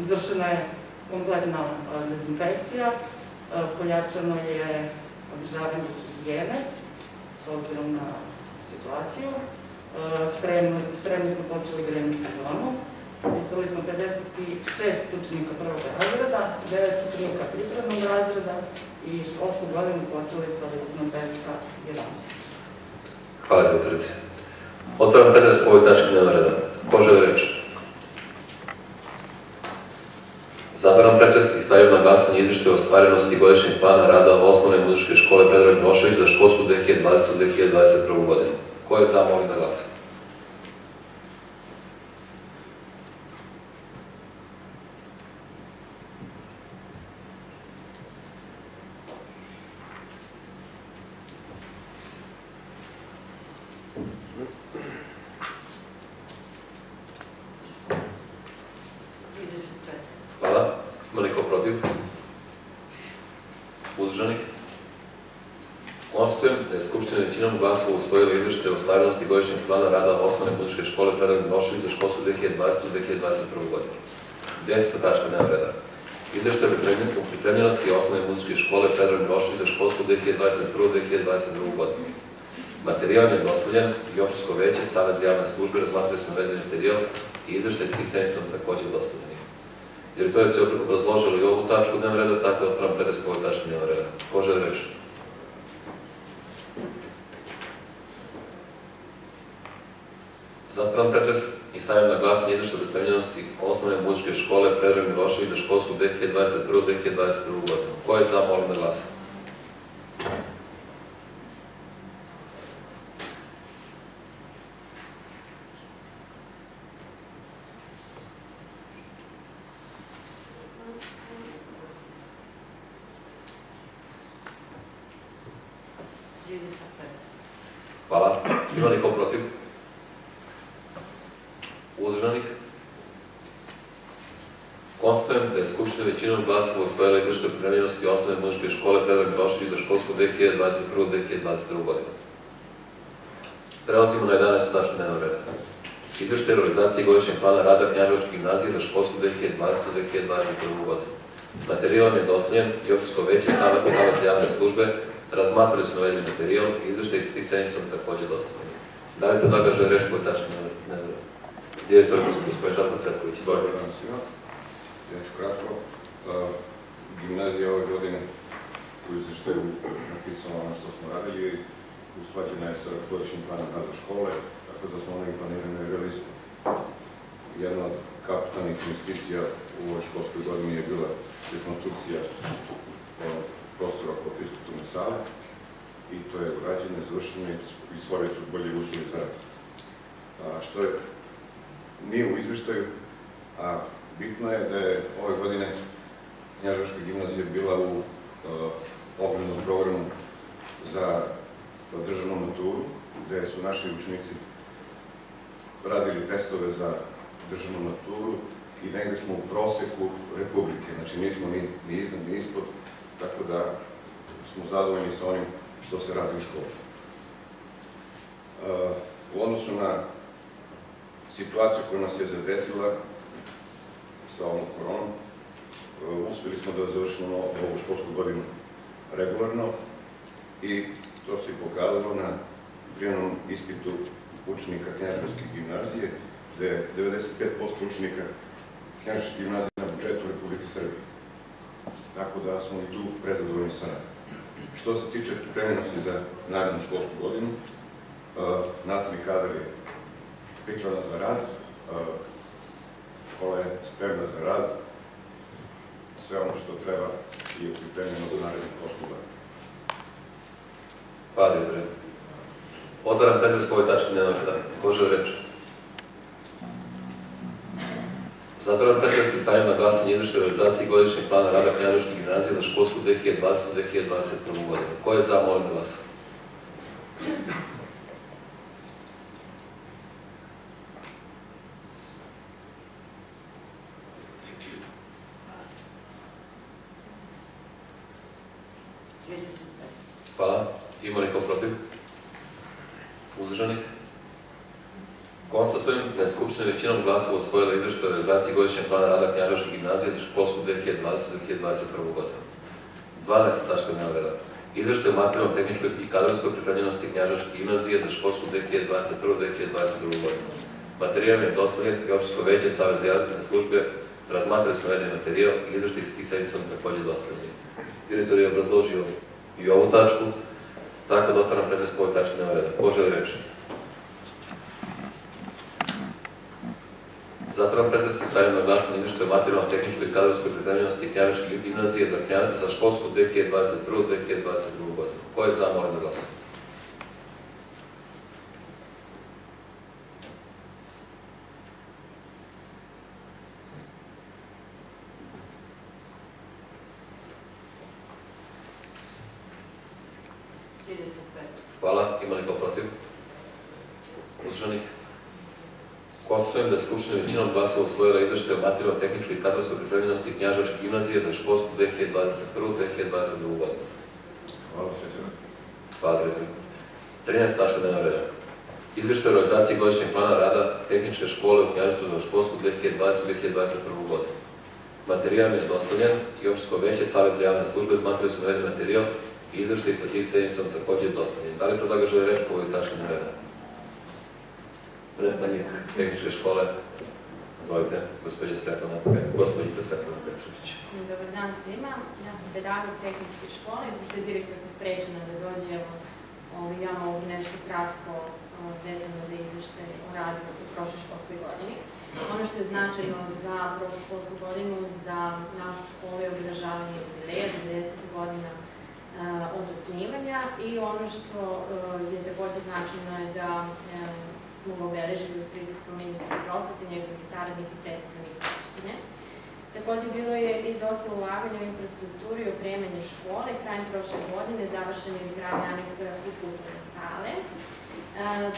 Izvršena je kompletna e, dezinfekcija, e, pojačano je održavanje higijene s obzirom na situaciju. E, spremni smo počeli grejnu sezonu. Izdali smo 56 učenika prvog razreda, 9 učenika pripremnog razreda i školsku godinu počeli sa ukupnom 211. Hvala, direktorice. Otvaram pretres po ovoj tački dnevnog reda. Ko želi reč? Zatvaram pretres i stavljam na glasanje izveštaj o ostvarenosti godišnjeg plana rada osnovne muzičke škole Predrag Milošević za školsku 2020-2021. godinu. Ko je za, molim da glasa. 1. веќе 21 година. Кој за молим да гласа? Hvala. Ima li protiv? Konstatujem da je Skupština većinom glasova usvojila izveštaj o pripremljenosti osnovne muzičke škole Predrag Milošević za školsku 2021-2022 godinu. Prelazimo na 11. tačku dnevnog reda. Izveštaj o realizaciji godišnjeg plana rada Knjaževačke gimnazije za školsku 2020-2021 godinu. Materijal vam je dostavljen i opštinsko veće savet za javne službe razmatrali su navedeni materijal i izveštaj s tih takođe dostavljeni. Da li predlagač želi reći po tački dnevnog reda? Direktor gospodin Žarko Cvetković, izvolite. Ja ću kratko. Gimnazija ove godine u izveštaju napisala ono što smo radili usklađena je sa godišnjim planom rada škole, tako da smo planirano i realizovali. Jedna od kapitalnih investicija u ovoj školskoj godini je bila rekonstrukcija prostora oko fiskulturne sale i to je urađeno, izvršeno i stvorili su bolje uslovi za rad. Što je nije u izveštaju, a bitno je da je ove godine Knjaževška gimnazija bila u uh, okrenom programu za državnu maturu, gde su naši učenici radili testove za državnu maturu i negde smo u proseku Republike, znači nismo ni, ni iznad, ni ispod, tako da smo zadovoljni sa onim što se radi u školi. Uh, u odnosu na situaciju koja nas je zadesila sa ovom koronom, uh, uspeli smo da završimo ovu školsku godinu regularno i to se i pokazalo na prijemnom ispitu učenika Knjaževske gimnazije, gde je 95% učenika Knjaževske gimnazije na budžetu Republike Srbije. Tako da smo i tu prezadovoljni sa radom. Što se tiče pripremljenosti za narednu školsku godinu, uh, nastavni kadar je priklada za rad, uh, škola je spremna za rad, sve ono što treba je pripremljeno za narednu školsku godinu. Hvala, direktore. Otvaram pretres po ovoj tački dnevnog reda. Ko želi reč? Zatvaram pretres i stavljam na glasanje izveštaj o realizaciji godišnjeg plana rada Knjaževačke gimnazije za školsku 2020-2021 godinu. Ko je za, molim da glasa. Hvala. Ima li ko protiv? Uzdržanih? Konstatujem da je Skupština većinom glasova usvojila izveštaj o realizaciji godišnjeg plana rada Knjaževačke gimnazije za školsku 2020-2021 godinu. 12. tačka dnevnog reda. Izveštaj o materijalno tehničkoj i kadrovskoj pripremljenosti Knjaževačke gimnazije za školsku 2021-2022 godinu. Materijal je dostavljen i opštinsko veće Savez javne službe razmatrali su navedeni materijal i izveštaj iz tih sednica takođe dostavljeni. Direktor je obrazložio i ovu tačku, tako da otvaram pretres po ovoj tački dnevnog reda. Ko želi reč? Zatvaram pretres i stavljam na glasanje izveštaj o materijalno tehničkoj i kadrovskoj pripremljenosti Knjaževačke gimnazije za, za školsku 2021-2022 godinu. Ko je za, molim da glasa? Hvala. Ima li ko protiv? Uzdržanih? Konstatujem da je Skupština većinom glasova usvojila izveštaj o materijalno tehničkoj i kadrovskoj pripremljenosti Knjaževačke gimnazije za školsku 2021-2022 godinu. Hvala se. Hvala, direktor. 13. tačka dnevnog reda. Izveštaj o realizaciji godišnjeg plana rada tehničke škole u Knjaževcu za školsku 2020-2021 godinu. Materijal je dostavljen i opštinsko veće Savet za javne službe zmatrali su navedeni materijal i izveštaj sa tih sednica vam takođe dostavljen. Da li predlagač želi reč po ovoj tački dnevnog reda? Predstavnik tehničke škole, izvolite, gospođa Svetlana, gospođica Svetlana Pečulić. Dobar dan svima. Ja sam pedagog tehničke škole i pošto je direktorka sprečena da dođe, evo, ovaj, ja mogu nešto kratko vezano za izveštaj o radu u prošloj školskoj godini. Ono što je značajno za prošlu školsku godinu, za našu školu je obeležavanje jubileja, 90 godina e, od osnivanja i ono što e, je takođe značajno je da e, smo obeležili uz prisustvo ministra prosvete, njegovih saradnika i predstavnika opštine. Takođe bilo je i dosta ulaganja u infrastrukturu i opremanje škole. Krajem prošle godine završena je izgradnja aneksa fiskulturne sale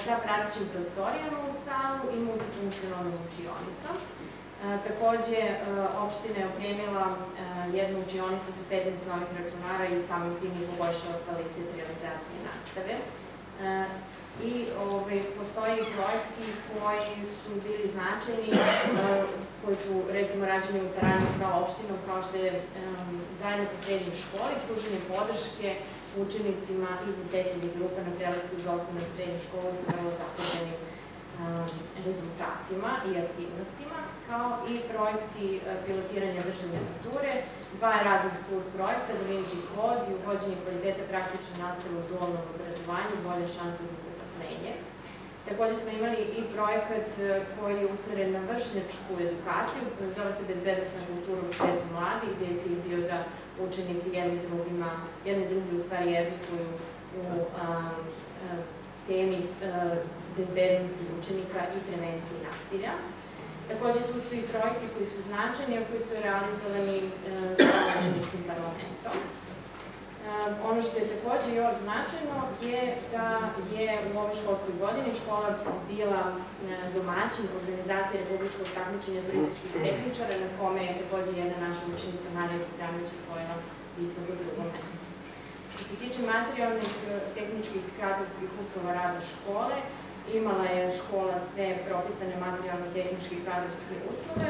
sa pratećim prostorijama u salu i multifunkcionalnom učionicom. Takođe, opština je opremila jednu učionicu sa 15 novih računara i samim tim je poboljšala kvalitet realizacije nastave i ovaj, postoje projekti koji su bili značajni, uh, koji su recimo rađeni u saradnji sa opštinom kao što je um, zajedno po srednjoj školi, pruženje podrške učenicima iz osetljivih grupa na prelasku iz osnovne u srednju školu sa vrlo um, rezultatima i aktivnostima, kao i projekti uh, pilotiranja državne mature, dva Erasmus Plus projekta, Da Vinci kod i uvođenje kvaliteta praktične nastave u dualnom obrazovanju, bolje šanse za zaposlenje. Takođe smo imali i projekat e, koji je usmeren na vršnjačku edukaciju, zove se Bezbednostna kultura u svetu mladi, gde je cilj bio da učenici jedni drugima, jedni drugi u stvari edukuju u a, temi a, bezbednosti učenika i prevenciji nasilja. Takođe tu su i projekti koji su značajni, a koji su realizovani e, sa učeničkim parlamentom. Um, ono što je takođe još značajno je da je u ovoj školskoj godini škola bila uh, domaćin organizacije Republičkog takmičenja turističkih tehničara na kome je takođe jedna naša učenica Marija Bogdanović osvojila visoko drugo mesto. Što se tiče materijalnih, uh, tehničkih i kadrovskih uslova rada škole, imala je škola sve propisane materijalno-tehničke i kadrovske uslove,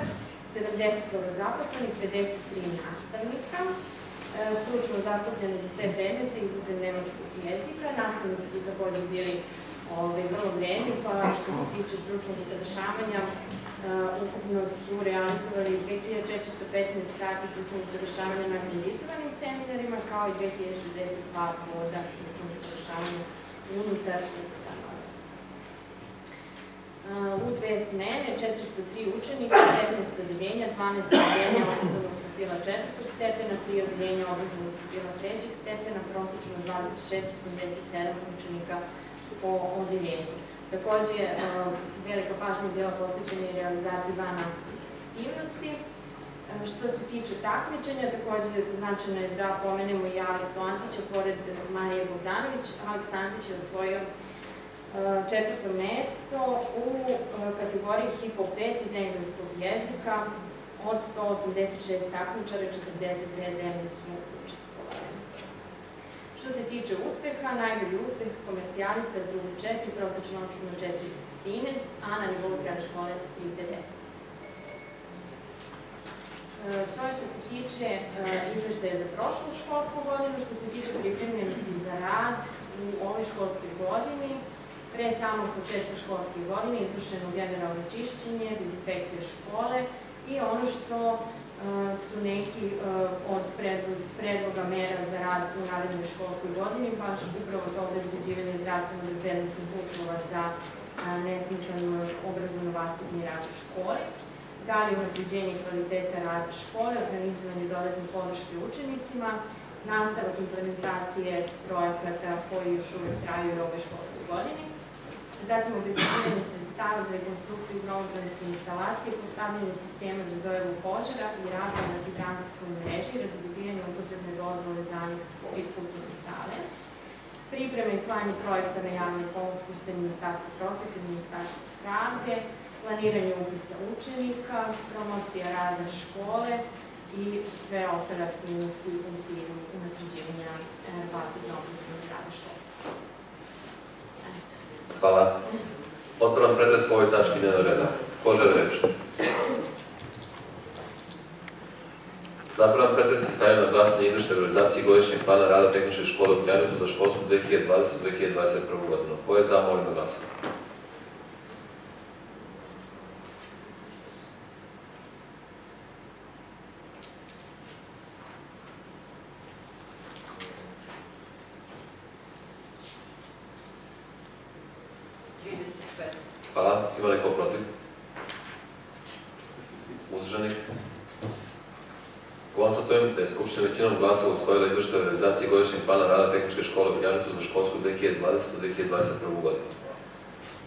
70 zaposlenih, 53 nastavnika, E, stručno zastupljeni za sve predmete, izuzev nemačkog jezika. Nastavnici su takođe bili ovaj, vrlo vremeni, pa što se tiče stručnog usavršavanja, uh, ukupno su realizovali 2415 sati stručnog usavršavanja na akreditovanim seminarima, kao i 2062 voda stručnog usavršavanja unutar u dve smene, 403 učenika, 15 odeljenja, 12 odeljenja obrazovnog profila četvrtog stepena, tri odeljenja obrazovnog profila trećeg stepena, prosečno 26-87 učenika po odeljenju. Takođe, e, velika pažnja bila posvećena i realizaciji van nastavnih aktivnosti. E, što se tiče takmičenja, takođe značajno je da pomenemo i Aleksu Antića, pored Marije Bogdanović. Aleks Antić je osvojio četvrto mesto u kategoriji Hipo 5 iz engleskog jezika od 186 takmičara, 42 zemlje su učestvovali. Što se tiče uspeha, najbolji uspeh komercijalista je drugi 4, prosječna ocena 4.13, a na nivou cijele škole 3.50. E, to je što se tiče e, izveštaja za prošlu školsku godinu, što se tiče pripremljenosti za rad u ovoj školskoj godini. Pre samog početka školske godine izvršeno generalno čišćenje, dezinfekcija škole, i ono što uh, su neki uh, od predloga mera za rad u narednoj školskoj godini, baš upravo to obezbeđivanje zdravstveno bezbednostnih uslova za uh, nesmetan obrazovno-vaspitni rad u školi, dalje unapređenje kvaliteta rada škole, organizovanje dodatne podrške učenicima, nastavak implementacije projekata koji još uvek traju u ovoj školskoj godini, zatim obezbeđivanje sredstava za rekonstrukciju grovotranske instalacije, postavljanje sistema za dojavu požara i rada na hidranskoj mreži radi dobijanja upotrebne dozvole za aneks iz kulturne sale, priprema i slanje projekta na javne konkurse Ministarstva prosvete i Ministarstva pravde, planiranje upisa učenika, promocija rada škole i sve ostale aktivnosti u cilju unapređivanja e, vaspitno obrazovnog rada škole. Hvala. Otvaram pretres po ovoj tački dnevnog reda. Ko žele reč? Zatvaram pretres i stavljam na glasanje izvršte realizacije godišnjeg plana rada tehničke škole u Fjanisu za školsku 2020-2021 godinu. Ko je za, molim da glasa. Hvala. Ima neko protiv? Uzdržanih? Konstatujem da je Skupština većinom glasova usvojila izveštaj o godišnjeg plana rada Tehničke škole u Knjaževcu za školsku 2020-2021. godinu.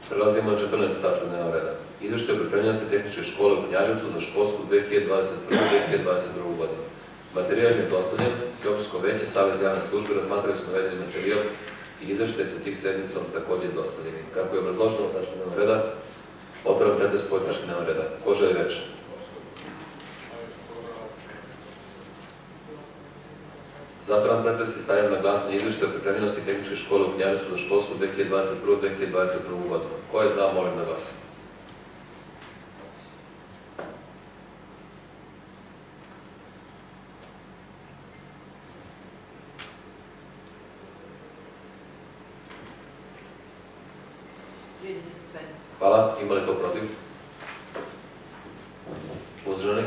Prelazimo na 14. tačku dnevnog reda. Izveštaj o pripremljenosti Tehničke škole u Knjaževcu za školsku 2021-2022. godinu. Materijal je dostavljen i veće Savez javne službe razmatraju su navedeni materijal i izveštaj sa tih sednica su takođe dostavljeni. Kako je obrazloženo u tačku dnevnog reda, otvaram pretres po ovoj tački dnevnog reda. Ko želi reč? Zatvaram pretres i stavljam na glasanje izveštaj o pripremljenosti Tehničke škole u Knjaževcu za školsku 2021-2022. godinu. Ko je za, molim da glasa. Hvala. Ima li to protiv? Uzdržanih?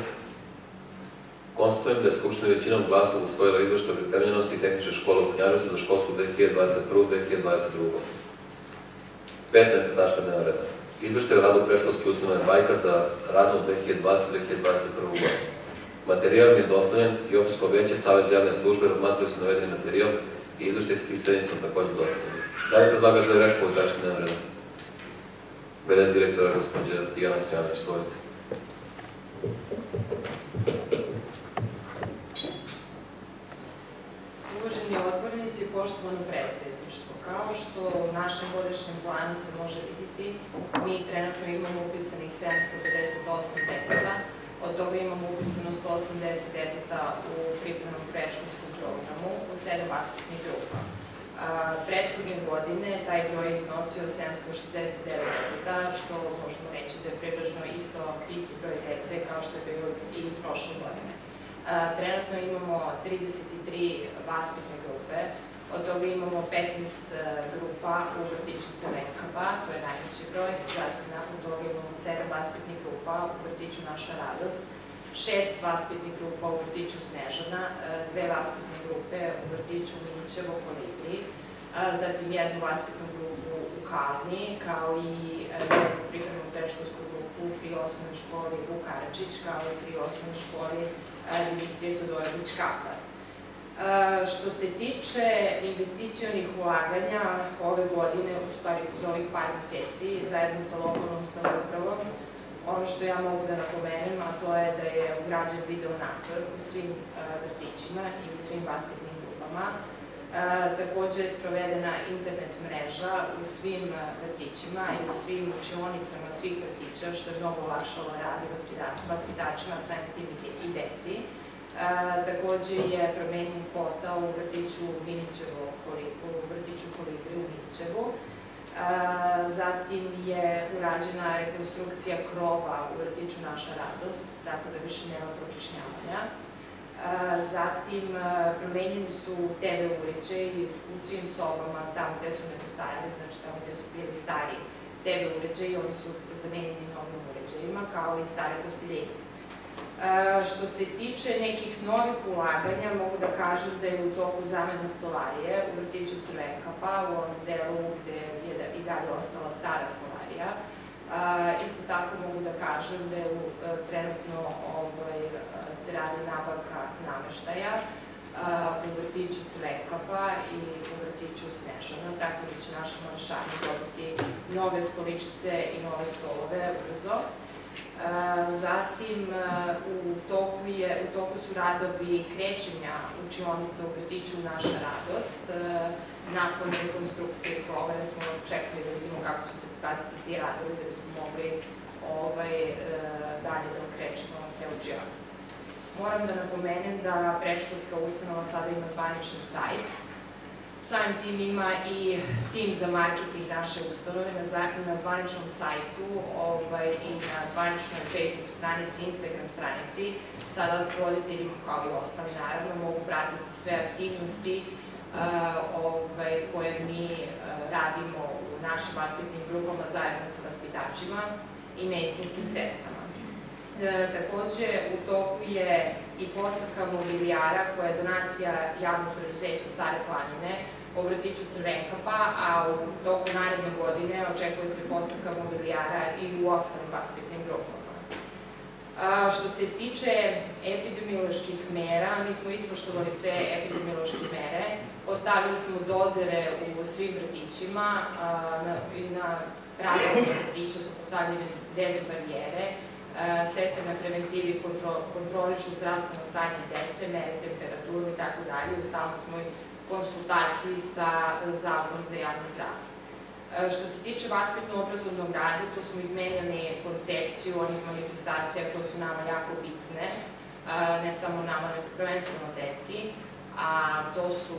Konstatujem da je Skupština većinom glasova usvojila izveštaj o pripremljenosti Tehničke škole u Knjaževcu za školsku 2021-2022. godinu. 15. tačka dnevnog reda. Izveštaj o radu preškolske ustanove Bajka za radnu 2020-2021. godinu. Materijal mi je dostavljen i Opštinsko veće Savez javne službe razmatraju su navedeni materijal i izveštaj s tih su takođe dostavljeni. Da li predlagač želi reč po ovoj dnevnog reda? Veden direktora, gospođa Tijana Stojanović, izvolite. Uvaženi odbornici, poštovano predsjedništvo, kao što u našem godišnjem planu se može vidjeti, mi trenutno imamo upisanih 758 deteta, od toga imamo upisano 180 deteta u pripremnom preškolskom programu u 7 vaspitnih grupa. Prethodne godine taj broj iznosio 769 deteta, što možemo reći da je približno isto, isti broj dece kao što je bilo i prošle godine. Trenutno imamo 33 vaspitne grupe, od toga imamo 15 e, grupa u vrtiću Crvenkapa, to je najveći broj, zatim nakon toga imamo 7 vaspitnih grupa u vrtiću Naša radost, šest vaspitnih grupa u vrtiću Snežana, e, dve vaspitne grupe u vrtiću Minićevo Kolibri, zatim jednu vaspitnu grupu u Kalni, kao i e, jednu pripremnu preškolsku grupu pri osnovnoj školi u Karadžić, kao i pri osnovnoj školi Dimitrije Todorović Kapar. Što se tiče investicionih ulaganja ove godine, u stvari za ovih par meseci, zajedno sa lokalnom samoupravom, ono što ja mogu da napomenem, a to je da je ugrađen video nadzor u svim vrtićima i u svim vaspitnim grupama. Takođe je sprovedena internet mreža u svim vrtićima i u svim učionicama svih vrtića, što je mnogo olakšalo rad vaspitačima, samim tim i deci. Takođe je promenjen portal u vrtiću Minićevo, u vrtiću Kolibri u Minićevu. Zatim je urađena rekonstrukcija krova u vrtiću Naša radost, tako da više nema prokišnjavanja. Zatim promenjeni su TV uređaji u svim sobama, tamo gde su nedostajali, znači tamo gde su bili stari TV uređaji, oni su zamenjeni novim uređajima, kao i stare postiljenje. Što se tiče nekih novih ulaganja, mogu da kažem da je u toku zamena stolarije u vrtiću Crvenkapa, u onom delu gde je i dalje ostala stara stolarija. Isto tako mogu da kažem da je u, trenutno ovaj, se radi nabavka nameštaja u vrtiću Cvekapa i u vrtiću Snežana, tako da će naši mališani dobiti nove stoličice i nove stolove ubrzo. Zatim, u toku, je, u toku su radovi krećenja učionica u vrtiću Naša radost. Nakon rekonstrukcije krova smo čekali da vidimo kako će se pokazati ti radovi, da smo mogli ovaj, dalje da krećemo te učionice. Moram da napomenem da prečkolska ustanova sada ima zvanični sajt, Samim tim ima i tim za marketing naše ustanove na, zvaničnom sajtu ovaj, i na zvaničnoj Facebook stranici, Instagram stranici. Sada roditelji, kao i ostali naravno, mogu pratiti sve aktivnosti uh, ovaj, koje mi uh, radimo u našim vaspitnim grupama zajedno sa vaspitačima i medicinskim sestrama. E, takođe, u toku je i postavka mobilijara koja je donacija javnog preduzeća Stare planine, u vrtiću Crvenkapa, a u toku naredne godine očekuje se postavka mobilijara i u ostalim vaspitnim grupama. A, što se tiče epidemioloških mera, mi smo ispoštovali sve epidemiološke mere. Postavili smo dozere u svim vrtićima na, i na pravilnom vrtića su postavljene dezobarijere. Sestre na preventivi kontro, kontrolišu zdravstveno stanje dece, mere temperaturu i tako dalje. U smo konsultaciji sa Zavodom za javno zdravlje. E, što se tiče vaspitno-obrazovnog rada, tu smo izmenjali koncepciju onih manifestacija koje su nama jako bitne, e, ne samo nama, nego prvenstveno deci, a to su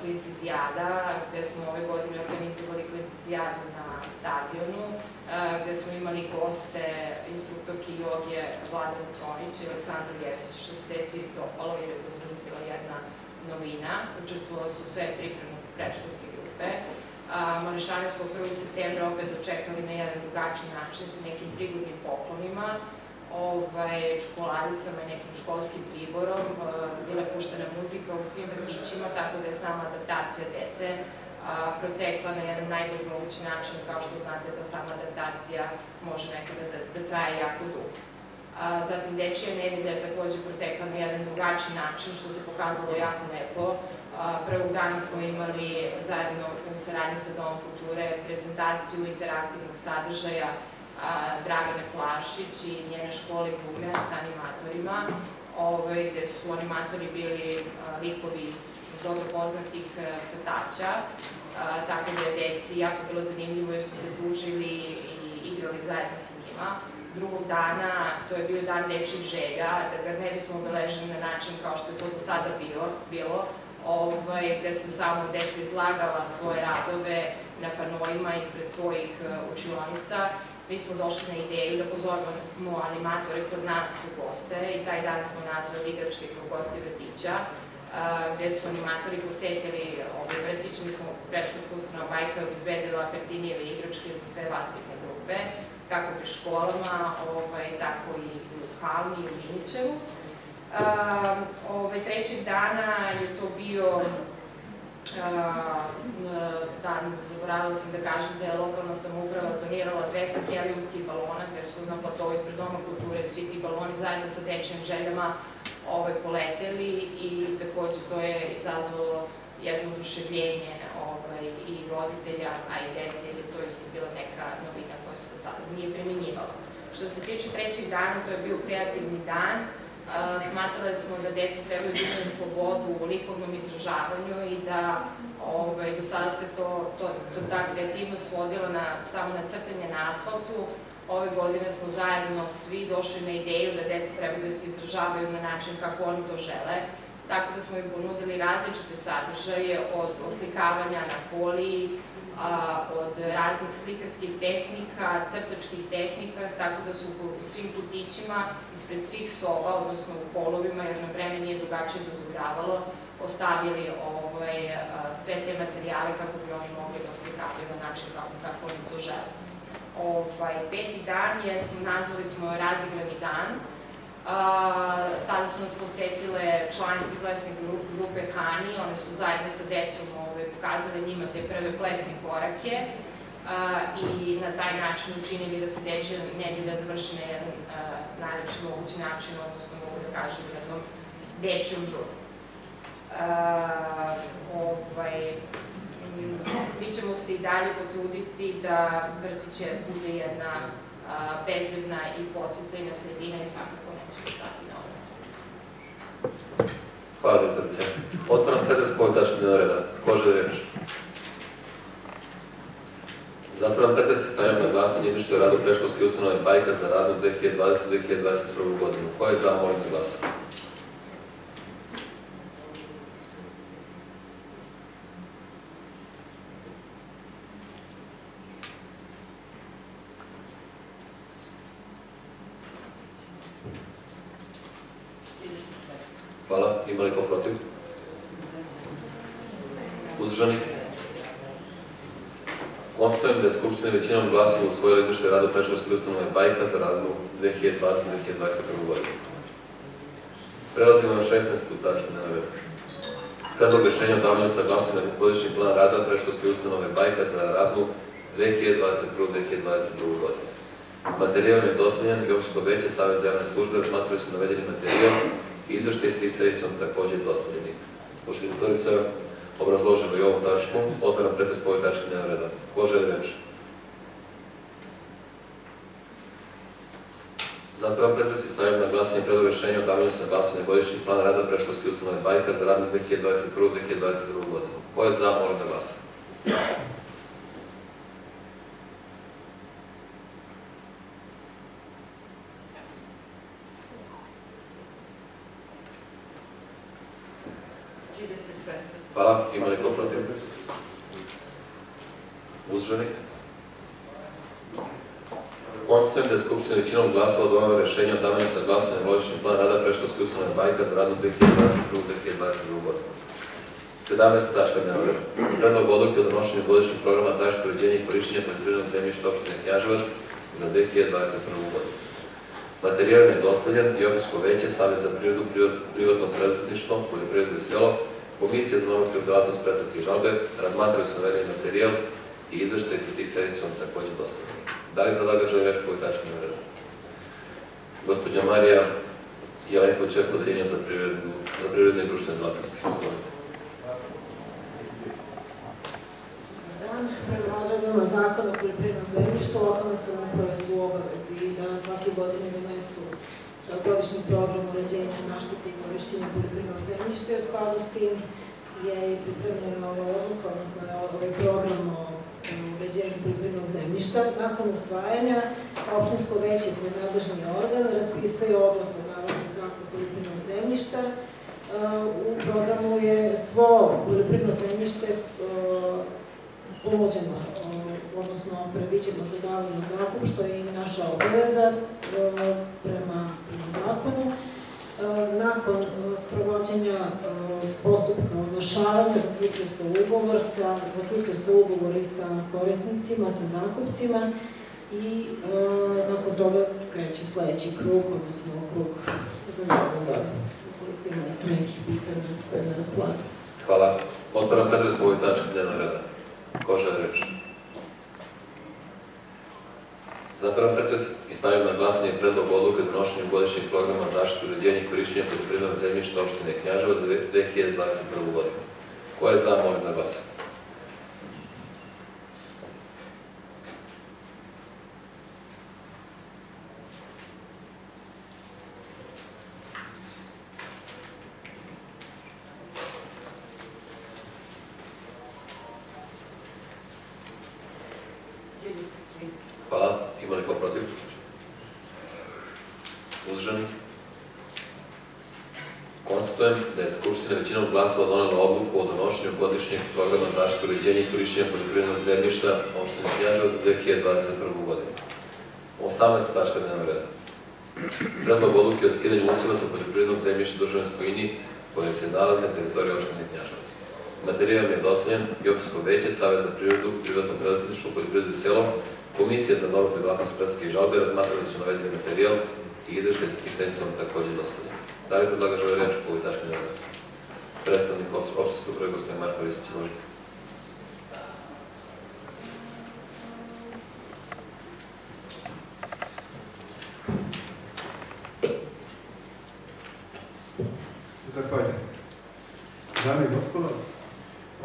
klincizijada, gde smo ove godine organizovali klincizijadu na stadionu, e, gde smo imali goste, instruktorki joge Vlada Muconić i Aleksandar Jevtić, što se deci dopalo, jer je to za njih bila jedna novina. Učestvovali su sve pripremne prečkolske grupe. Mališane smo 1. septembra opet dočekali na jedan drugačiji način sa nekim prigodnim poklonima, ovaj, i nekim školskim priborom. Bila je puštena muzika u svim vrtićima, tako da je sama adaptacija dece protekla na jedan najbolji mogući način, kao što znate da sama adaptacija može nekada da, da traje jako dugo. A, zatim, Dečija nedelja je takođe protekla na jedan drugačiji način, što se pokazalo jako lepo. Prvog dana smo imali zajedno u saradnji sa Domom kulture prezentaciju interaktivnog sadržaja Dragane Plašić i njene škole glume sa animatorima, ovaj, gde su animatori bili likovi iz dobro poznatih e, crtača, tako da je deci jako bilo zanimljivo jer su se družili i igrali zajedno sa njima. Drugog dana, to je bio dan dečih želja, da ga ne bismo obeležili na način kao što je to do sada bilo, bilo ovaj, gde su samo deca izlagala svoje radove na panojima ispred svojih e, učionica. Mi smo došli na ideju da pozorimo animatore kod nas u goste i taj dan smo nazvali igračke kao gosti vrtića, gde su animatori posetili ovaj vrtić. Mi smo prečkolska ustanova Bajka obizbedila Pertinijeve igračke za sve vaspitne grupe, kako pri školama, ovaj, tako i u Halni i u Minićevu. Ovaj, trećeg dana je to bio dan, zaboravila sam da kažem da je lokalna samouprava donirala 200 helijumskih balona, gde su na platovu ispred Doma kulture svi ti baloni zajedno sa dečijim željama ovaj, poleteli i takođe to je izazvalo jedno oduševljenje ovaj, i roditelja, a i dece, jer to je bila neka novina koja se do sada nije preminjivala. Što se tiče trećeg dana, to je bio kreativni dan, smatrali smo da deca trebaju da imaju slobodu u likovnom izražavanju i da ovaj, do sada se to, to, to ta kreativnost svodila na, samo na crtanje na asfaltu. Ove godine smo zajedno svi došli na ideju da deca trebaju da se izražavaju na način kako oni to žele, tako da smo im ponudili različite sadržaje od oslikavanja na foliji, od raznih slikarskih tehnika, crtačkih tehnika, tako da su u svim putićima, ispred svih soba, odnosno u polovima, jer na vreme nije drugačije dozvoljavalo, ostavili ovaj, sve te materijale kako bi oni mogli da oslikavaju na način kako, kako oni to žele. Ovaj, peti dan je, nazvali smo razigrani dan, tada su nas posetile članice plesne grupe Hani, one su zajedno sa decom ove, pokazale njima te prve plesne korake i na taj način učinili da se dečje nedelja završi na jedan najlepši mogući način, odnosno mogu da kažem tom dečjem žuru. ovaj, mi ćemo se i dalje potruditi da vrtiće bude jedna bezbedna i podsjecajna sredina i svakako nećemo stati na ovo. Hvala, doktorice. Otvaram pretres po ovoj tački reda. Ko želi reč? Zatvaram pretres i stavljam na glasanje izveštaj o radu preškolske ustanove Bajka za radnu 2020-2021 godinu. Ko je za, molim da? Hvala. Ima li ko protiv? Uzdržani? Konstatujem da je Skupština većinom glasila usvojila izveštaj rada preškolske ustanove Bajka za radnu 2020-2021 godinu. Prelazimo na 16. tačku na reda. Predlog rešenja o davanju saglasnosti na godišnji plan rada preškolske ustanove Bajka za radnu 2021-2022 godinu. Materijal je dostavljen i Opštinsko veće Savez za javne službe razmatrali su navedeni materijal i izveštaj s tih sedicom također dostavljeni. Pošto je obrazložila i ovu tačku, otvaram pretres po ovoj tački dnevnog reda. Ko želi reč? Zatvaram pretres i stavljam na glasanje predlog rešenja o davanju saglasanja godišnjeg plana rada predškolske ustanove Bajka za radnu 2021-2022 godinu. Ko je za, molim da glasa. Hvala. Ima li ko protiv? Uzdržanih? Konstatujem da je Skupština većinom glasala donala rešenje o davanju saglasanja godišnji plan rada predškolske ustanove Bajka za radnu 2021-2022 godinu. 17. tačka dnevnog reda. Predlog odluke o donošenju godišnjeg programa zaštite uređenja i korišćenja poljoprivrednog zemljišta opštine Knjaževac za 2021. godinu. Materijal je dostavljen i Opštinsko veće, Savjet za prirodu, privatno preduzetništvo, poljoprivredu i selo, Komisija za normativnu delatnost predstavke i žalbe razmatrali su navedeni materijal i izveštaj sa tih sednica vam također dostavljeni. Da li predlagač želi reč po ovoj dnevnog reda? Gospođa Marija Jelenković, šef odeljenja za privredne i društvene delatnosti. Izvolite. Dan, prema odredbama zakona o poljoprivrednom zemljištu, lokalne samouprave su u obavezi da svake godine donesu godišnji program uređenja zaštite i korišćenja poljoprivrednog zemljišta i u skladu s tim je pripremljena ova odluka, odnosno je ovaj program o uređenju poljoprivrednog zemljišta. Nakon usvajanja, opštinsko veće koje je nadležni organ raspisuje oglas o davanju zakona poljoprivrednog zemljišta. U programu je svo poljoprivredno zemljište ponuđeno, odnosno predviđeno za davanje zakup, što je i naša obaveza prema zakonu. Nakon sprovođenja postupka oglašavanja zaključuje se ugovor sa, zaključuje se ugovori sa korisnicima, sa zakupcima i nakon toga kreće sledeći krug, odnosno krug za narednu godinu. Ukoliko ima nekih pitanja, stoje na raspolaganju. Hvala. Otvaram pretres po ovoj tački dnevnog reda. Ko žele reč? Zatvaram pretres i stavljam na glasanje predlog odluke o donošenju godišnjeg programa zaštite uređenja i korišćenja poljoprivrednog zemljišta opštine Knjaževa za 2021. godinu. Ko je za, molim da glasa. Hvala. Ima li ko protiv? Uzdržani? Konstatujem da je Skupština većinom glasova donela odluku o donošenju godišnjeg programa uređenja i korišćenja poljoprivrednog zemljišta opštine Knjaževac za 2021. godinu. 18. tačka dnevnog reda. Predlog odluke o skidanju useva sa poljoprivrednog zemljišta državne svojini koje se nalaze na teritoriji opštine Knjaževac. Materijal je dostavljen i Opštinsko veće, Savez za prirodu, privatno preduzetništvo, poljoprivredu i selo, Komisija za normativnu delatnost predstavke i žalbe razmatrali su navedeni materijal i izveštaj sednica vam također dostavljen. Da li predlagač želi reč po ovoj tački dnevnog reda? Predstavnik opštinske uprave, gospodin Marko Ristić, izvolite. Zahvaljujem. Dame i gospodo,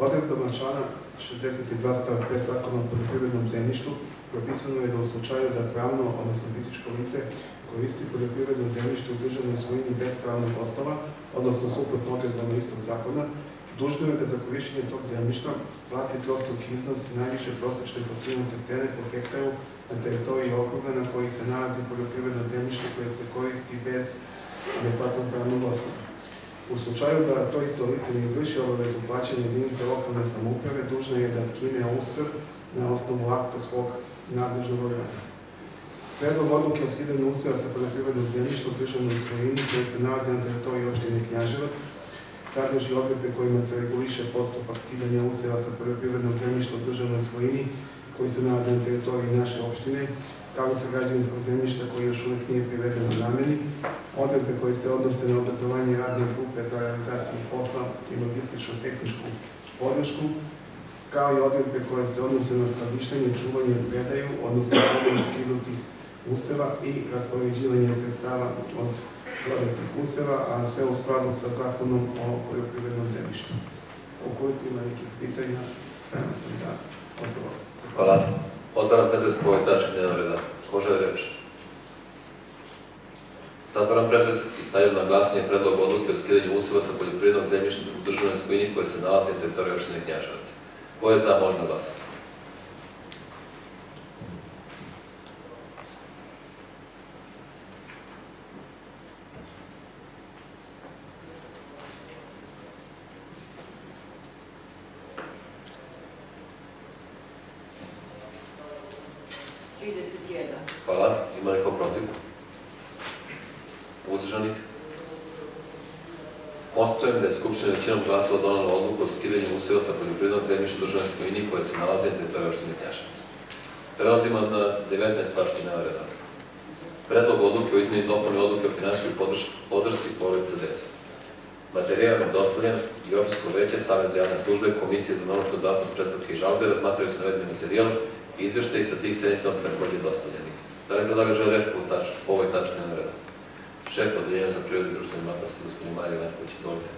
odredbama člana 62 stav 5 zakona o poljoprivrednom zemljištu propisano je da u slučaju da pravno, odnosno fizičko lice, koristi poljoprivredno zemljište u državnoj svojini bez pravnog osnova, odnosno suprotno odredbama istog zakona, dužno je da za korišćenje tog zemljišta plati trostruki iznos najviše prosečne postignute cene po hektaru na teritoriji okruga na koji se nalazi poljoprivredno zemljište koje se koristi bez adekvatnog pravnog osnova. U slučaju da to isto lice ne izvrši obavezu plaćanja jedinice lokalne samouprave, dužna je da skine usrv na osnovu akta svog nadležnog organa. Predlog odluke o skidanju usjeva sa poljoprivrednog zemljišta u državnoj svojini koji se nalazi na teritoriji opštine Knjaževac sadrži odredbe kojima se reguliše postupak skidanja usjeva sa poljoprivrednog zemljišta u državnoj svojini koji se nalazi na teritoriji naše opštine, kao i sa građevinskog zemljišta koji još uvijek nije privedeno nameni, odredbe koje se odnose na obrazovanje radne grupe za realizaciju posla i logistično-tehničku podršku, kao i odredbe koje se odnose na skladištenje, čuvanje i predaju, odnosno podaju skinutih useva i raspoređivanje sredstava od prodatih useva, a sve u skladu sa zakonom o poljoprivrednom zemljištu. Ukoliko ima nekih pitanja, spreman sam da odgovorim. Hvala. Otvaram pretres po ovoj tački dnevnog reda. Ko želi reč? Zatvaram pretres i stavljam na glasanje predlog odluke o skidanju useva sa poljoprivrednog zemljišta u državnoj svojini koje se nalazi na teritoriji opštine Knjaževac. Ko je za, može da glasa. Hvala. Ima li ko protiv? Uzdržanih? Konstatujem da je Skupština većinom glasova donala odluku o skidanju useva sa poljoprivrednog zemljišta u državnoj svojini koje se nalaze na teritoriji opštine Knjaževac. Prelazimo na 19 tački dnevnog. Predlog odluke o izmeni dopuni odluke o finansijskoj podršci, porodice sa decom. Materijal je dostavljen i općinsko veće, Savez za javne službe, Komisije za normativnu datnost, predstavke i žalbe razmatraju se navedeni materijal i izveštaji sa tih sednica takođe dostavljeni. Da li predlaga žele reč po, ovoj tački dnevnog reda? Šef odeljenja za prirodu i društvene matnosti, gospodin Marija Letković, izvolite.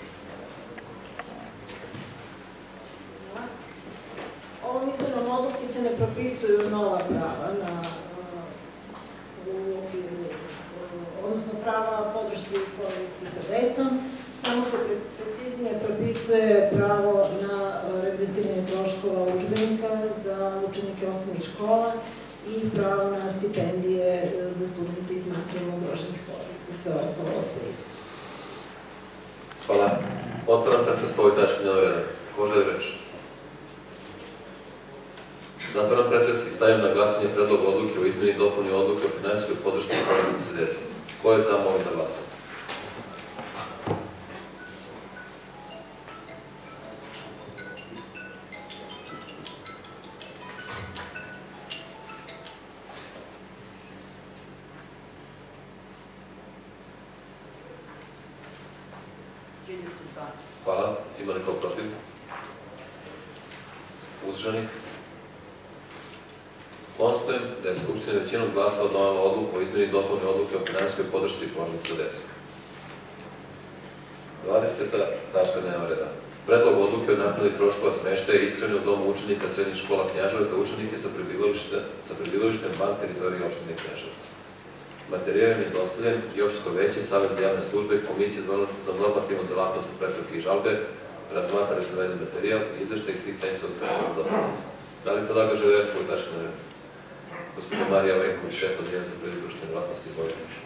Ovom izmenom odluke se ne propisuju nova prava na, u odnosno prava podršci porodici sa decom, samo se pre- preciznije propisuje pravo na regresiranje troškova udžbenika za učenike osnovnih škola i pravo na stipendije za studente iz materijalno ugroženih porodica. Sve ostalo ostaje isto. Hvala. Otvaram pretres po ovoj tački dnevnog reda. Ko želi reč? Zatvaram pretres i stavljam na glasanje predlog odluke o izmeni i dopuni odluke o finansijskoj podršci porodice decom. Ko je za, molim da glasa. I ishrane u domu učenika srednjih škola Knjaževac za učenike sa prebivalištem, sa van teritorije opštine Knjaževac. Materijal je dostavljen i opštsko veće, Savez za javne službe, Komisije za za normativnu delatnost, predstavke i žalbe, razmatrali su navedeni materijal i izveštaj svih sednica od predloga dostavljen. Da li predlaga želi reći po tački na redu? Gospodin Marija Leković, šef odjelja za prvi društvene delatnosti, izvolite.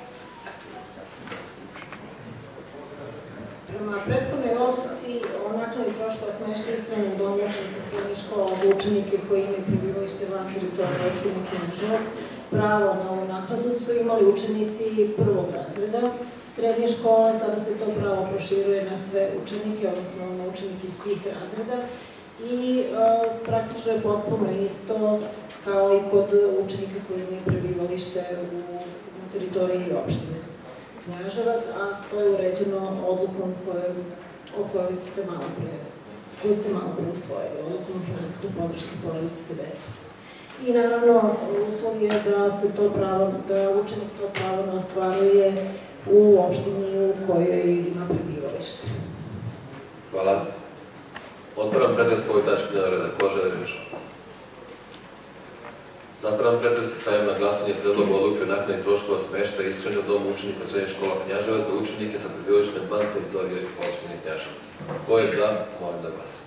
Prema prethodnoj odluci o naknadi troškova smeštaja domu učenika srednjih škola za učenike koji imaju prebivalište van teritorije opštine Knjaževac, pravo na ovu naknadu su imali učenici prvog razreda srednje škole, sada se to pravo proširuje na sve učenike, odnosno na učenike svih razreda. I e, praktično je potpuno isto kao i kod učenika koji imaju prebivalište u, teritoriji opštine. Knjaževac, a to je uređeno odlukom o kojoj ste malo pre, koju ste malo pre usvojili, odlukom o finansijskoj podršci porodici sa decom. I naravno, uslov je da se to pravo, da učenik to pravo ostvaruje u opštini u kojoj ima prebivalište. Hvala. Otvaram pretres po ovoj tački reda. Ko želi reč? Zatvaram pretres i stavljam na glasanje predlog odluke o naknadi troškova smeštaja i ishrane u domu učenika srednje škola Knjaževac za učenike sa prebivalištem van teritorije opštine Knjaževac. Ko je za, molim da glasa.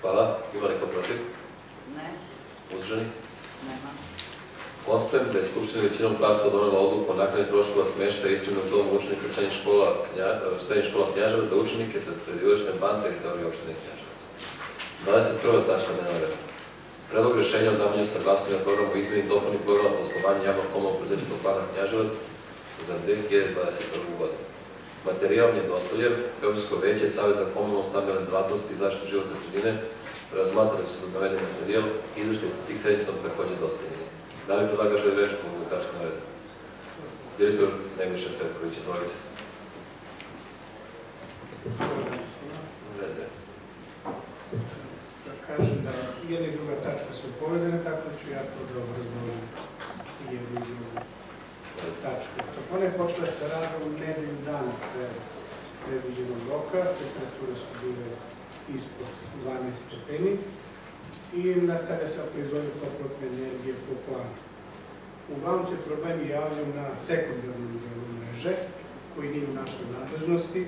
Hvala. Ima neko protiv? Ne, Uzdržani? nema. Konstatujem da je Skupština većinom glasova donela odluku o naknadi troškova smeštaja i ishrane u domu učenika srednje škola, srednje škola Knjaževac za učenike sa prebivalištem van teritorije opštine Knjaževac. 21. tačka dnevnog reda. Predlog rešenja o davanju saglasnosti na program o izmeni dopuni programa poslovanja javnog komunalnog preduzeća Toplana Knjaževac za 2021. godinu. Materijal je dostavljen, Europsko veće, Savez za komunalnu stambenu delatnost i zaštitu životne sredine, razmatrali su navedeni materijal i izveštaj sa tih sednica takođe dostavljeni. Da li predlaga želi reč po ovoj tački na redu? Direktor Nebojša Crković, izvolite. Rede. da kažem da jedna i druga tačka su povezane, tako da ću ja to da obrazložim i jednu i drugu tačku. Topona je počela sa radom nedelju dana pre predviđenog roka, temperature su bile ispod 12 stepeni i nastavlja se proizvodnja toplotne energije po planu. Uglavnom se problemi javljaju na sekundarnom delu mreže, koji nije u našoj nadležnosti,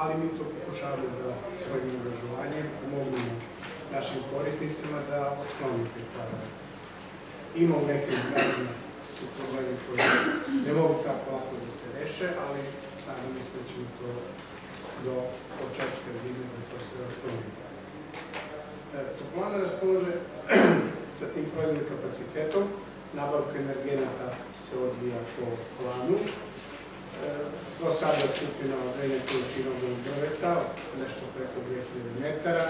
ali mi to pokušavamo da svojim angažovanjem pomognemo našim korisnicima da otklonite tada. Ima u nekim zgradima su problemi koji ne mogu tako lako da se reše, ali nadamo se da ćemo to do početka zime da to sve otklonimo. E, Toplana raspolože sa tim proizvodnim kapacitetom, nabavka energenata se odvija po planu, Do sada je kupljena određena količina ovog drveta, nešto preko 2000 metara,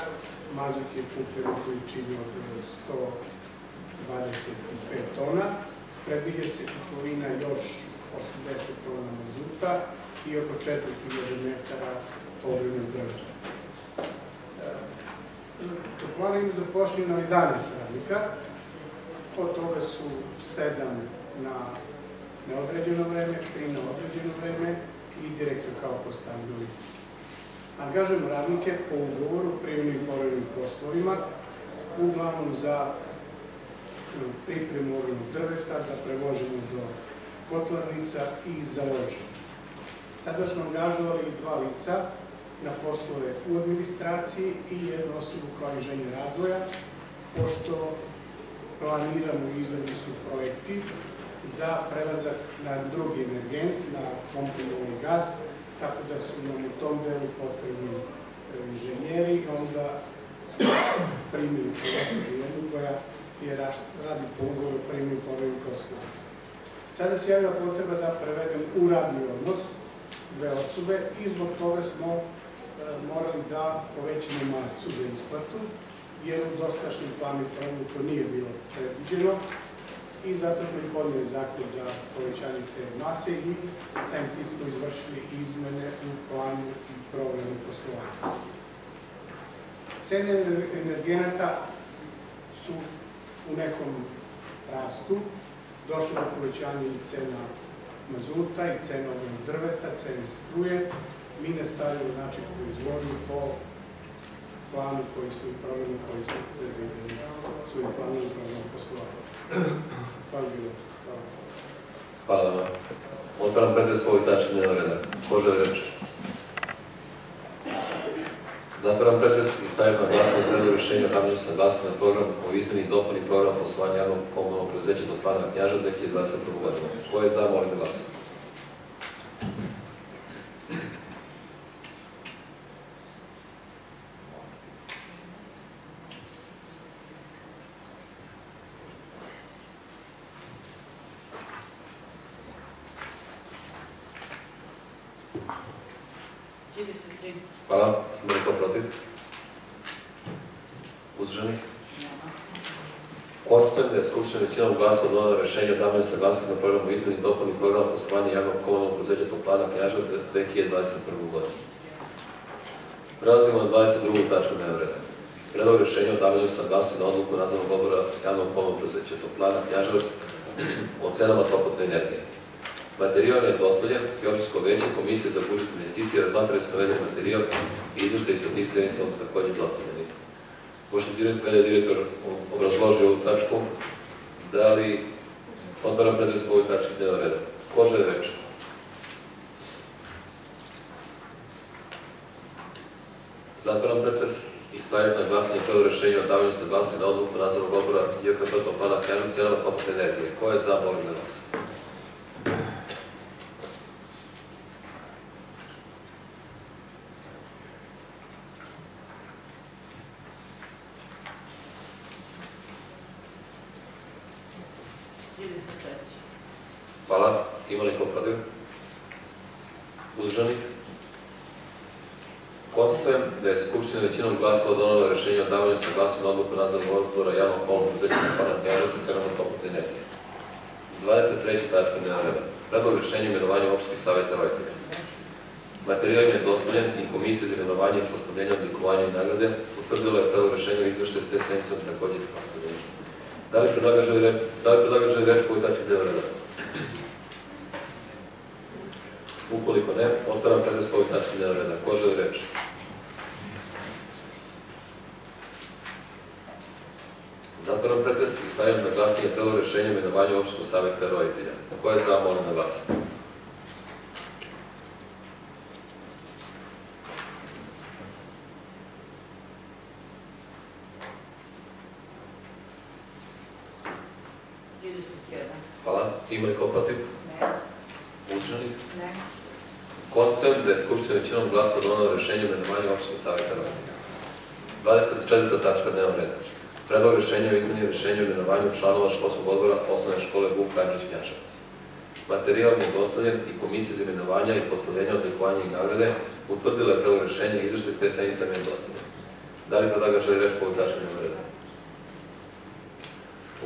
mazut je kupljen u količini od 125 tona, predviđa se kupovina još 80 tona mazuta i oko 4000 metara pogrebnog drveta. Toplana ima zapošljeno 11 radnika, od toga su 7 na neodređeno vreme, tri na određeno vreme i direktor kao postavljeno lice. Angažujemo radnike po ugovoru primjenim povrednim poslovima, uglavnom za pripremu ovog drveta, za prevoženje do kotlarnica i za lože. Sada smo angažovali dva lica na poslove u administraciji i jednu osobu kao inženjer razvoja, pošto planiramo i izradi su projekti za prelazak na drugi energent, na komprimovani gas, tako da su nam u tom delu potrebni inženjeri i onda primili osobu jednu koja je radi po ugovoru primili povijek poslova. Sada se javila potreba da prevedem u radni odnos dve osobe i zbog toga smo morali da povećamo masu za isplatu, jer u dostašnjem planu to nije bilo predviđeno i zato smo i podnijeli zahtjev za povećanje te mase i sam ti smo izvršili izmene u planu i programu poslovanja. Cene energenata su u nekom rastu, došlo do povećanja i cena mazuta i cena drveta, cene struje. Mi nastavljamo način proizvodnju po planu koji smo i koji smo predvidjeli svojim planom programom poslovanja. Hvala bilo. Hvala vam. Otvaram pretres po ovoj tački dnevnog reda. Ko reč? Zatvaram pretres i stavim na glasanje predlog rešenja o davanju saglasnosti na program o izmeni i dopuni programa poslovanja javnog komunalnog preduzeća do plana Knjaža 2021. godine. Ko je za, molim da glasa. Hvala. Ima li ko protiv? Uzdržanih? Konstatujem da je Skupština većinom glasova donala rešenje o davanju saglasnosti na programu izmeni i dopuni programa poslovanja javnog komunalnog preduzeća Toplana Knjaževac 2021. godinu. Prelazimo na 22. tačku dnevnog reda. Predlog rešenja o davanju saglasnosti na odluku nadzornog odbora javnog komunalnog preduzeća Toplana Knjaževac o cenama toplotne energije. Materijal je dostavljen i općinsko veće komisije za budžet investicije razmatrali su naveden materijal i izvrštaj sa tih sednica su također dostavljeni. Pošto direktor, direktor obrazložio ovu tačku, da li otvaram predres po ovoj tački dnevnog reda? Ko žele reč? Zatvaram pretres i stavljam na glasanje prvo rešenje o davanju saglasnosti na odluku nadzornog odbora JKP Toplana Knjažnog cenama toplotne energije. Ko je za, molim da glasa? Hvala. Ima li ko protiv? Uzdržanih? Konstatujem da je Skupština većinom glasova donala rešenje o davanju saglasnosti na odluku nadzornog odbora javnog komunalnog preduzeća Stefana Knjaževca cenama toplotne energije. 23. tačka dnevnog reda. Predlog rješenja o imenovanju opštih savjeta roditelja. Materijal im je dostavljen i komisija za imenovanje i postavljanje odlikovanja i nagrade utvrdila je predlog rješenja o izveštaju s te sednice također postavljenje. Da li predlagač želi reč, da li predlagač želi reč po ovoj tački dnevnog reda? Ukoliko ne, otvaram pretres po ovoj tački dnevnog reda. Ko želi reč? Zatvaram pretres i stavljam na glasanje predlog rješenja o imenovanju opštog savjeta roditelja. Ko je za, molim da glasa. Hvala. Ima li ko protiv? Ne. Uzdržanih? Ne. Konstatujem da je Skupština većinom glasova donela rješenje o imenovanju opštog savjeta roditelja. 24. tačka dnevnog reda. Predlog rješenja o imenovanju članova školskog odbora osnovne škole Vuk Karadžić Knjaževac. Materijal je dostavljen i komisija za imenovanja i postavljenja odlikovanja i nagrade utvrdila je predlog rješenja i izveštaj s sednice je dostavljen. Da li predlagač želi reč po ovoj tački dnevnog reda?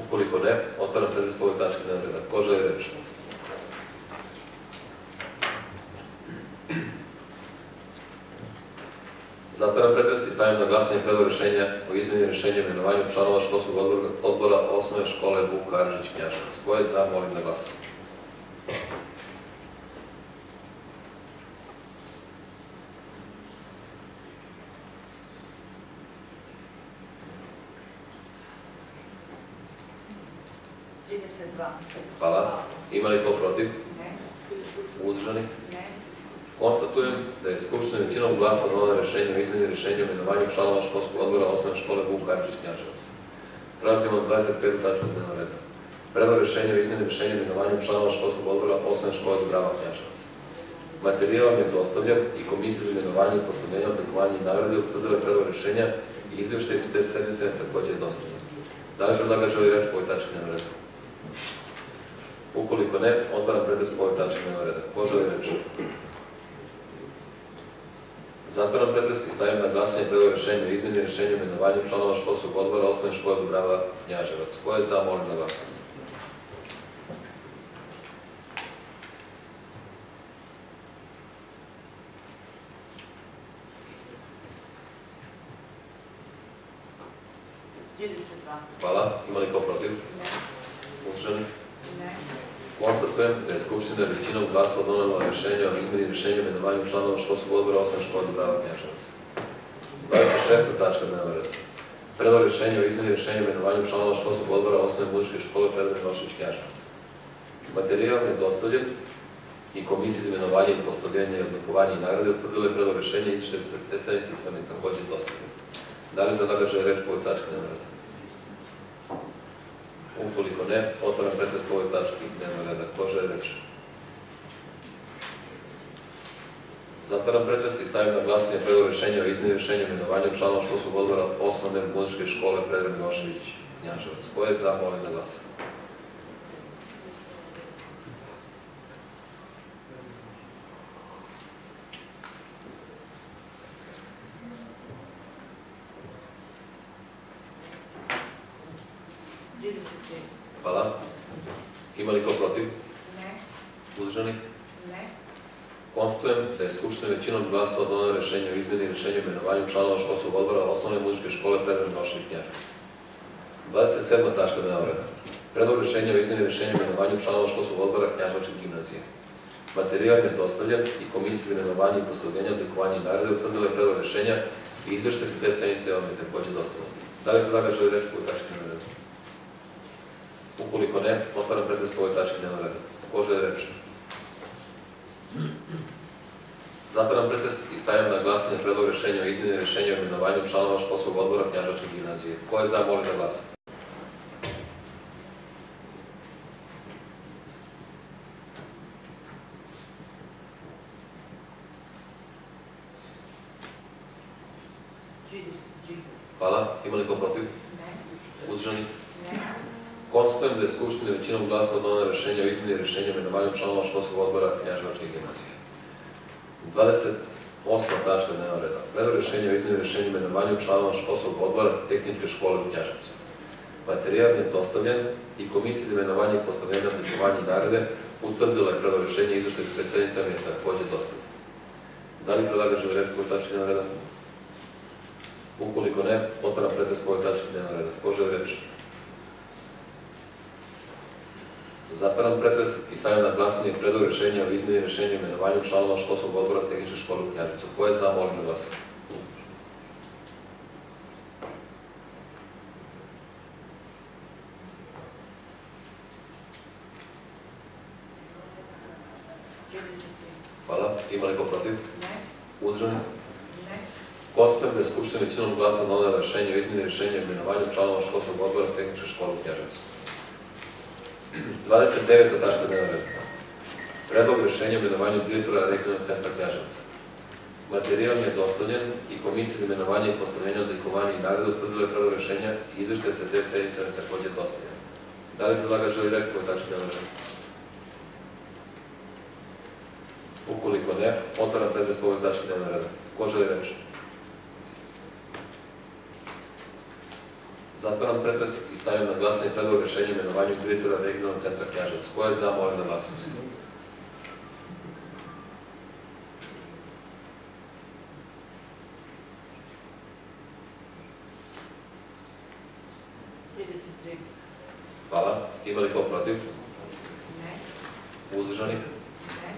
Ukoliko ne, otvaram pretres po ovoj tački dnevnog reda. Ko želi reč? Zatvaram pretres i stavljam na glasanje predlog rješenja o izmeni rješenja o imenovanju članova školskog odbora, odbora osnovne škole Vuk Karadžić Knjaževac. Ko je za, molim da glasa. Hvala. Ima li ko protiv? Ne. Uzdržanih? Konstatujem da je Skupština većinom glasova donela rješenje o izmeni rješenja o imenovanju članova školskog odbora osnovne škole Vuk Karadžić Knjaževac. Prelazimo na 25. tačku dnevnog reda. Predlog rješenja o izmeni rješenja o imenovanju članova školskog odbora osnovne škole Dubrava Knjaževac. Materijal vam je dostavljen i komisija za imenovanje i postavljanje odlikovanja i nagrade utvrdila predlog rješenja i izvještaj iz te sednice također je dostavljen. Da li predlagač želi reč po ovoj tački dnevnog reda? Ukoliko ne, otvaram pretres po ovoj tački dnevnog reda. Ko želi reč? Zatvaram pretres i stavljam na glasanje predlog rješenja o izmeni rješenja o imenovanju članova školskog odbora osnovne škole Dubrava Knjaževac. Ko je za, molim da glasa. Hvala. Ima li ko protiv? Ne. Uzdržanih? Ne. Konstatujem da Skupština većinom glasova donela rješenje o izmeni rješenja o imenovanju članova školskog odbora osnovne škole Dubrava Knjaževac. 26. tačka dnevnog reda. Predlog rješenja o izmeni rješenja o imenovanju članova školskog odbora osnovne muzičke škole Predrag Milošević Knjaževac. Materijal je dostavljen i komisija za imenovanje i postavljanje i odlikovanje i nagrade utvrdila je predlog rješenja i izvještaj se te je također dostavljen. Da li predlagač reč po ovoj tački dnevnog reda? Ukoliko ne, otvaram pretres po ovoj tački dnevnog reda. Ko želi reč? Zatvaram pretres i stavim na glasanje predlog rješenja o izmeni rješenja o članova školskog odbora osnovne muzičke škole Predrag Milošević Knjaževac. Ko je za, molim da glasa. Hvala. Ima li ko protiv? Ne. Uzdržanih? Ne. Konstatujem da je Skupština većinom glasova donela rješenje o izmeni rješenja o imenovanju članova školskog odbora osnovne muzičke škole Predrag Milošević Knjaževac. 27. tačka dnevnog reda. Predlog rješenja o izmeni rješenja o imenovanju članova školskog odbora Knjaževačke gimnazije. Materijal je dostavljen i komisija za imenovanje i postavljanje odlikovanja i nagrade utvrdila je predlog rješenja i izveštaj se te sednice vam je također dostavljen. Da li predlagač želi reč po tački dnevnog reda? Ukoliko ne, otvaram pretres po ovoj tački dnevnog reda. Ko želi reč? Zatvaram pretres i stavljam na glasanje predlog rješenja o izmjeni rješenja o imenovanju članova školskog odbora Knjaževačke gimnazije. Ko je za, molim da glasa. Hvala. Ima li ko protiv? Ne. Uzdržani? Ne. Konstatujem da je Skupština većinom glasova donela rješenje o izmjeni rješenja o članova školskog odbora Knjaževačke gimnazije. 28. tačka dnevnog reda. Predlog rješenja o izmjeni rješenja o članova školskog odbora Tehničke škole u Knjaževcu. Materijal je dostavljen i komisija za imenovanje i postavljanje odlikovanja i nagrade utvrdila je predlog rješenja izveštaj s sednicama je također dostavljen. Da li predlagač želi reći koju tački dnevnog reda? Ukoliko ne, otvaram pretres ovoj tački dnevnog reda. Ko želi reći? Zatvaram pretres i stavljam na glasanje predlog rješenja o izmjeni rješenja o imenovanju članova školskog odbora tehničke škole u Knjažicu. Ko je za, molim da glasa. Hvala. Ima li ko protiv? Ne. Uzdržani? Ne. Konstatujem da je Skupština većinom glasova donela rješenje o izmjeni rješenja o imenovanju članova školskog odbora tehničke škole u Knjaževcu. 29. tačka dnevnog reda. Predlog rješenja o imenovanju direktora regionalnog centra Knjaževca. Materijal je dostavljen i komisija za imenovanje i postavljanje odlikovanja i nagradu utvrdila je predlog rješenja i izveštaj sa te sednice je također dostavljen. Da li predlagač želi reći koju tačku dnevnog reda? Ukoliko ne, otvaram pretres po ovoj tački dnevnog reda. Ko želi reći? Zatvaram pretres i stavljam na glasanje predlog rješenja o imenovanju direktora regionalnog centra Knjaževac. Ko je za, molim da glasa. Hvala. Ima li ko protiv? Ne. Uzdržani? Ne.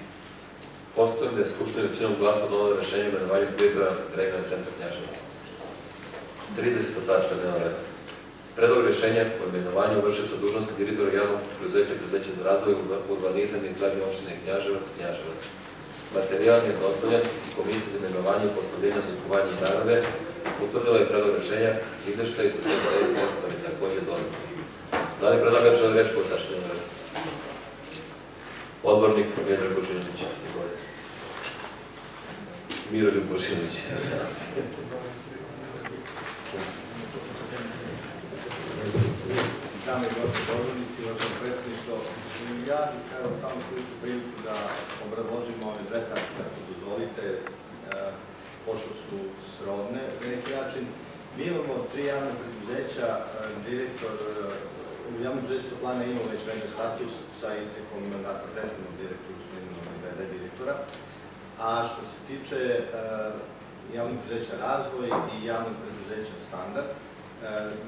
Postojem da je Skupština većinom glasa donala rješenje o imenovanju direktora regionalnog centra Knjaževac. 30. tačka dnevnog reda. Rješenja o imenovanju vršioca dužnosti direktora javnog preduzeća preduzeća za razvoj, urbanizam i izgradnju opštine Knjaževac, Knjaževac. Materijal je dostavljen i komisija za imenovanje i postavljenje odlikovanja i nagrade utvrdila je predlog rješenja izveštaj sa sve kolegice da je također dostavljen. Da li predlagač želi reći po dnevnog reda? Odbornik Mjedrag Božinović. izvolite. Miroljub Božinović. izvolite se. Dame i gospodo odbornici, vašem predsjedništvo, ja bih evo samo koristim priliku da obrazložim ove dve tačke, ako dozvolite, e, pošto su srodne na neki način. Mi imamo tri javne preduzeća, e, direktor e, u javnom preduzeću plana imamo već veće status sa istekom mandata prethodnog direktora, smijenom VD direktora. A što se tiče javnog preduzeća razvoj i javnog preduzeća standard,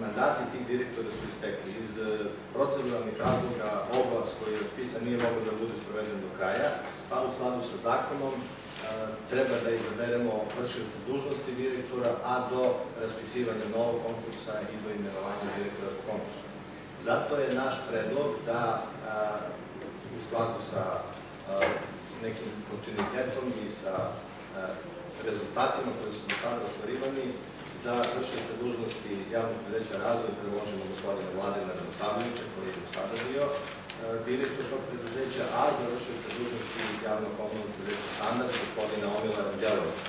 mandati tih direktora su istekli. Iz e, proceduralnih razloga oblast koji je raspisan nije mogao da bude sproveden do kraja, pa u skladu sa zakonom e, treba da izaberemo vršioca dužnosti direktora, a do raspisivanja novog konkursa i do imenovanja direktora po konkursu. Zato je naš predlog da u skladu sa nekim kontinuitetom i sa rezultatima koji su do sada ostvarivani za vršioca dužnosti javnog preduzeća razvoj predložimo gospodina Vladina Radosavljevića koji je do sada bio a, direktor tog preduzeća, a za vršioca dužnosti javnog komunalnog preduzeća standard gospodina Omila Ranđelovića.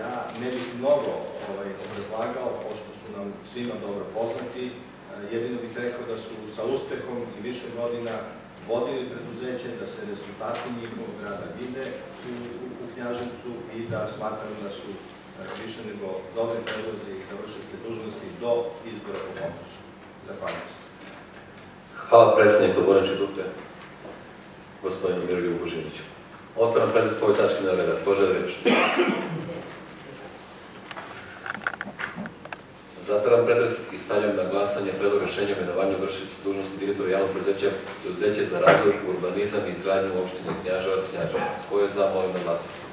Ja ne bih mnogo ovaj, obrazlagao, pošto su nam svima dobro poznati, jedino bih rekao da su sa uspehom i više godina vodili preduzeće, da se rezultati njihovog rada vide u, u, u i da smatram da su e, više nego dobri predlozi za vršioce dužnosti do izbora po konkursu. Zahvaljujem se. Hvala predsjedniku odborničke grupe, gospodinu Mirolju Božinoviću. Otvaram predes po ovoj tački na reda. Ko reći? Zatvaram pretres i stavljam na glasanje predlog rješenja o imenovanju vršioca dužnosti direktora javnog preduzeća preduzeće za razvoj, urbanizam i izgradnju u opštini Knjaževac, Knjaževac. Ko je za, molim da glasa.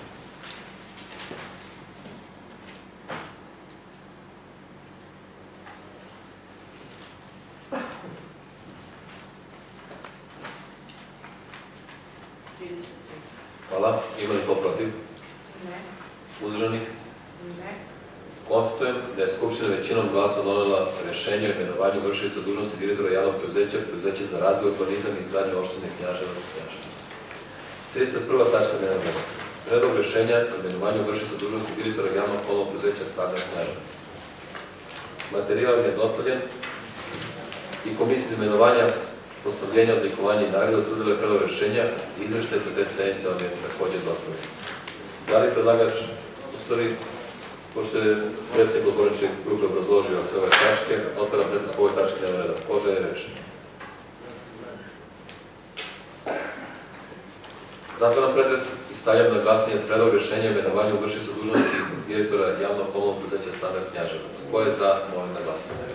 obrazovanju vrši sa dužnosti direktora javnog polo preduzeća Standard Knježac. Materijal je dostavljen i Komisija za imenovanja postavljenja, odlikovanja i nagrada utvrdila je predlog rešenja i izveštaj za te sedmice vam je takođe dostavljen. Da li predlagač, u stvari, pošto je predsednik odborničke grupe obrazložio sve ove tačke, otvara pretres po ovoj tački na reda. Ko želi reč? Zatvaram pretres. Stavljam na glasanje predlog rešenja imenovanja u vršicu dužnosti direktora javno-polnog preduzeća Standard Knjaževac. Ko je za, molim da glasanje.